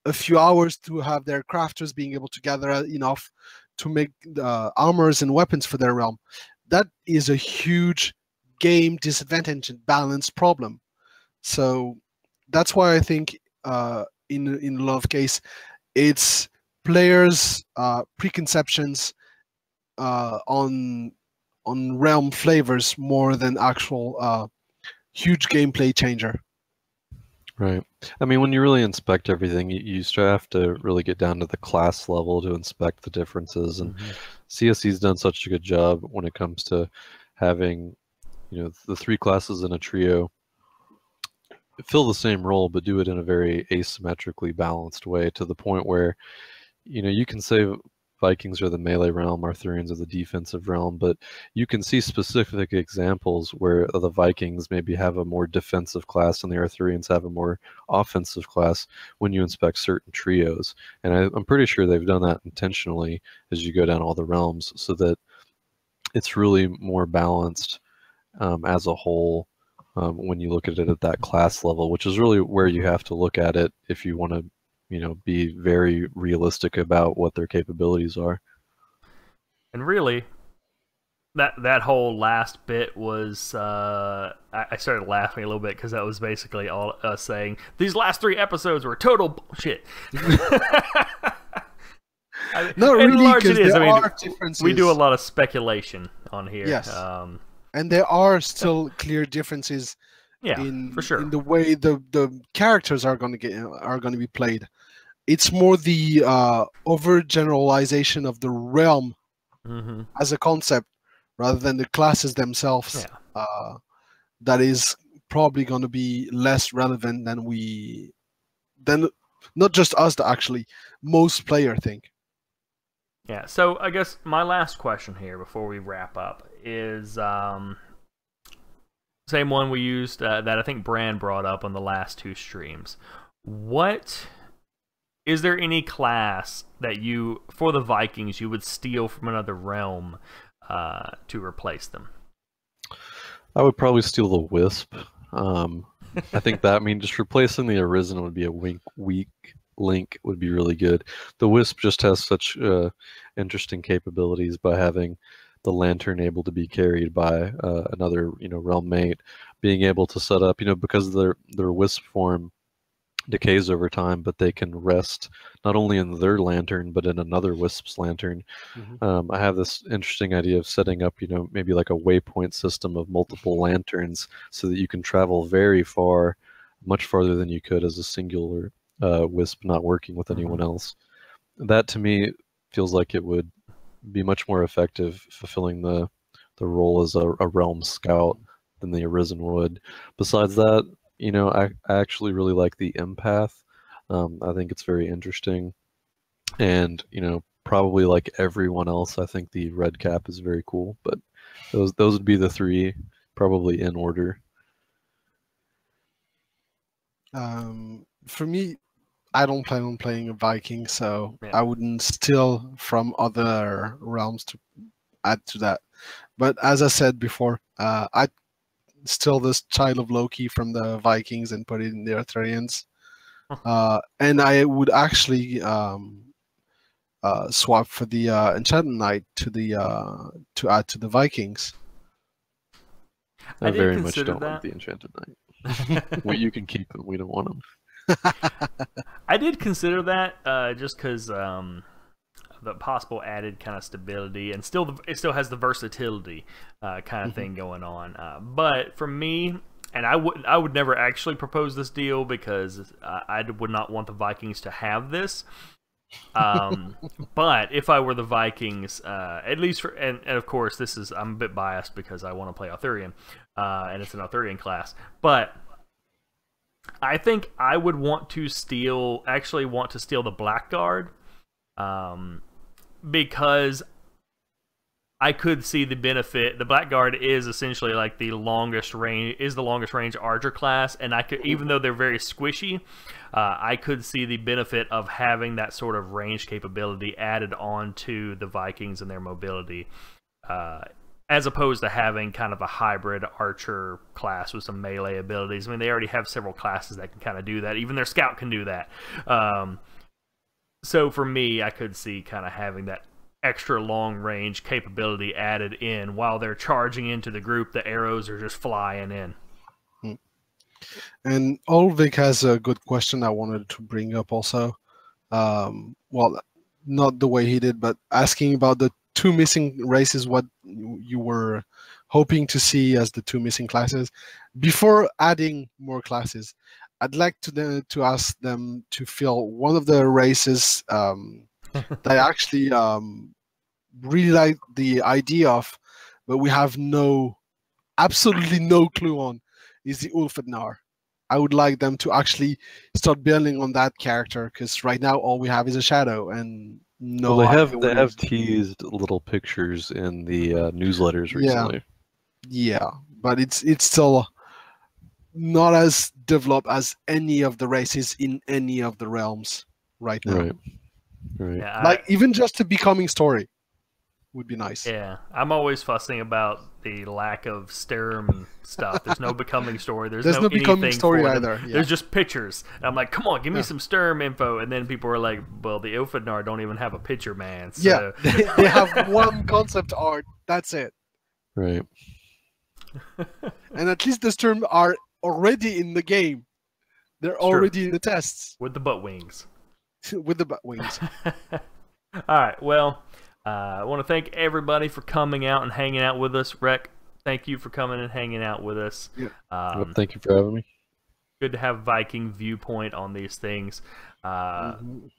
a few hours to have their crafters being able to gather enough to make uh, armors and weapons for their realm. That is a huge game disadvantage and balance problem. So that's why I think uh, in in a lot of case, it's players' uh, preconceptions uh, on on realm flavors more than actual uh, huge gameplay changer. Right. I mean, when you really inspect everything, you, you have to really get down to the class level to inspect the differences. And Mhm. CSE's done such a good job when it comes to having, you know, the three classes in a trio fill the same role, but do it in a very asymmetrically balanced way to the point where, you know, you can say Vikings are the melee realm, Arthurians are the defensive realm, but you can see specific examples where the Vikings maybe have a more defensive class and the Arthurians have a more offensive class when you inspect certain trios. And I, I'm pretty sure they've done that intentionally as you go down all the realms so that it's really more balanced um, as a whole um, when you look at it at that class level, which is really where you have to look at it if you want to, you know, be very realistic about what their capabilities are. And really, that that whole last bit was uh, I, I started laughing a little bit because that was basically all us saying these last three episodes were total bullshit. I, No, and really, large because it is. there I mean, are differences. we do a lot of speculation on here. Yes. Um, and there are still clear differences yeah, in for sure. in the way the the characters are going to get are going to be played. It's more the uh, overgeneralization of the realm hmm as a concept rather than the classes themselves Yeah. uh, that is probably going to be less relevant than we than not just us actually most player think Yeah. So I guess my last question here before we wrap up is um, same one we used uh, that I think Brand brought up on the last two streams. What is there any class that you for the Vikings you would steal from another realm uh, to replace them? I would probably steal the Wisp. Um, I think that I mean just replacing the Arisen would be a wink weak link would be really good. The Wisp just has such uh, interesting capabilities by having the lantern able to be carried by uh, another you know realm mate, being able to set up you know because their their Wisp form decays over time, but they can rest not only in their lantern but in another Wisp's lantern. Mhm. Um, I have this interesting idea of setting up, you know, maybe like a waypoint system of multiple lanterns, so that you can travel very far, much farther than you could as a singular uh, Wisp, not working with anyone else. That to me feels like it would be much more effective fulfilling the the role as a, a realm scout than the Arisen would. Besides that, you know, I, I actually really like the empath. Um, I think it's very interesting, and you know, probably like everyone else, I think the red cap is very cool. But those those would be the three, probably in order. um, for me i don't plan on playing a viking so Yeah. i wouldn't steal from other realms to add to that but as i said before uh, i steal this child of loki from the vikings and put it in the arthurians uh, and i would actually um, uh, swap for the uh, enchantment knight to the uh, to add to the vikings I I, very much don't want the enchanted knight. well, you can keep him. We don't want him. I did consider that uh, just because um, the possible added kind of stability and still the, it still has the versatility uh, kind of thing going on. Uh, but for me, and I would I would never actually propose this deal because uh, I would not want the Vikings to have this. um, but if I were the Vikings, uh, at least for and, and of course this is I'm a bit biased because I want to play Arthurian, uh, and it's an Arthurian class. But I think I would want to steal, actually want to steal the Blackguard, um, because I could see the benefit. The Blackguard is essentially like the longest range, is the longest range archer class, and I could, even though they're very squishy, uh, I could see the benefit of having that sort of range capability added on to the Vikings and their mobility. Uh, as opposed to having kind of a hybrid archer class with some melee abilities. I mean, they already have several classes that can kind of do that. Even their scout can do that. Um, so for me, I could see kind of having that extra long range capability added in while they're charging into the group. The arrows are just flying in. And Olvik has a good question I wanted to bring up also. Um, well, not the way he did, but asking about the two missing races, what you were hoping to see as the two missing classes. Before adding more classes, I'd like to to ask them to fill one of the races um, that I actually um, really like the idea of, but we have no, absolutely no clue on, is the Ulfhednar. I would like them to actually start building on that character because right now all we have is a shadow and no. well, they have they have is. teased little pictures in the uh, newsletters recently. Yeah, but it's it's still not as developed as any of the races in any of the realms right now. Right. Right. Yeah, I- Like even just a becoming story would be nice. Yeah, I'm always fussing about the lack of Sturm stuff. There's no becoming story. There's, There's no, no becoming story for either, yeah. There's just pictures. And I'm like, come on, give me Yeah. some Sturm info. And then people are like, well, the Ulfhednar don't even have a picture, man. Yeah, they, they have one concept art. That's it. Right. And at least the Sturm are already in the game. They're already in the tests with the butt wings. with the butt wings. All right. Well, uh, I want to thank everybody for coming out and hanging out with us. Rec, thank you for coming and hanging out with us. Yeah. Well, Um, thank you for having me. good to have Viking viewpoint on these things. Uh, Mhm.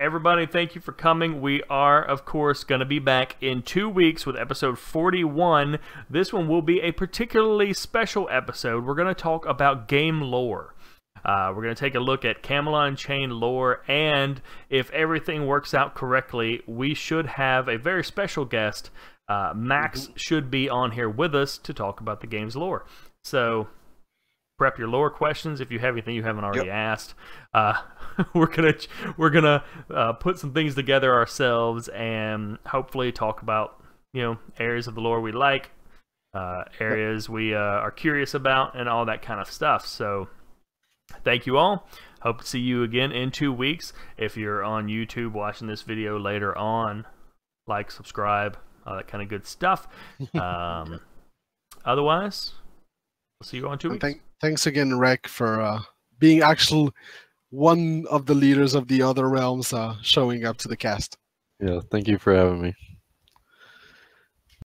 Everybody, thank you for coming. We are, of course, going to be back in two weeks with episode 41. This one will be a particularly special episode. We're going to talk about game lore. Uh, we're going to take a look at Camelot Chain lore, and if everything works out correctly, we should have a very special guest. Uh, Max should be on here with us to talk about the game's lore. So, prep your lore questions if you have anything you haven't already Yep. asked. Uh, we're gonna we're gonna uh, put some things together ourselves and hopefully talk about you know areas of the lore we like, uh, areas we uh, are curious about, and all that kind of stuff. So, thank you all. Hope to see you again in two weeks. If you're on YouTube watching this video later on, like, subscribe, all that kind of good stuff. Um, otherwise, we'll see you on two weeks. Thank, thanks again, Rec, for uh, being actual one of the leaders of the other realms uh, showing up to the cast. Yeah. Thank you for having me.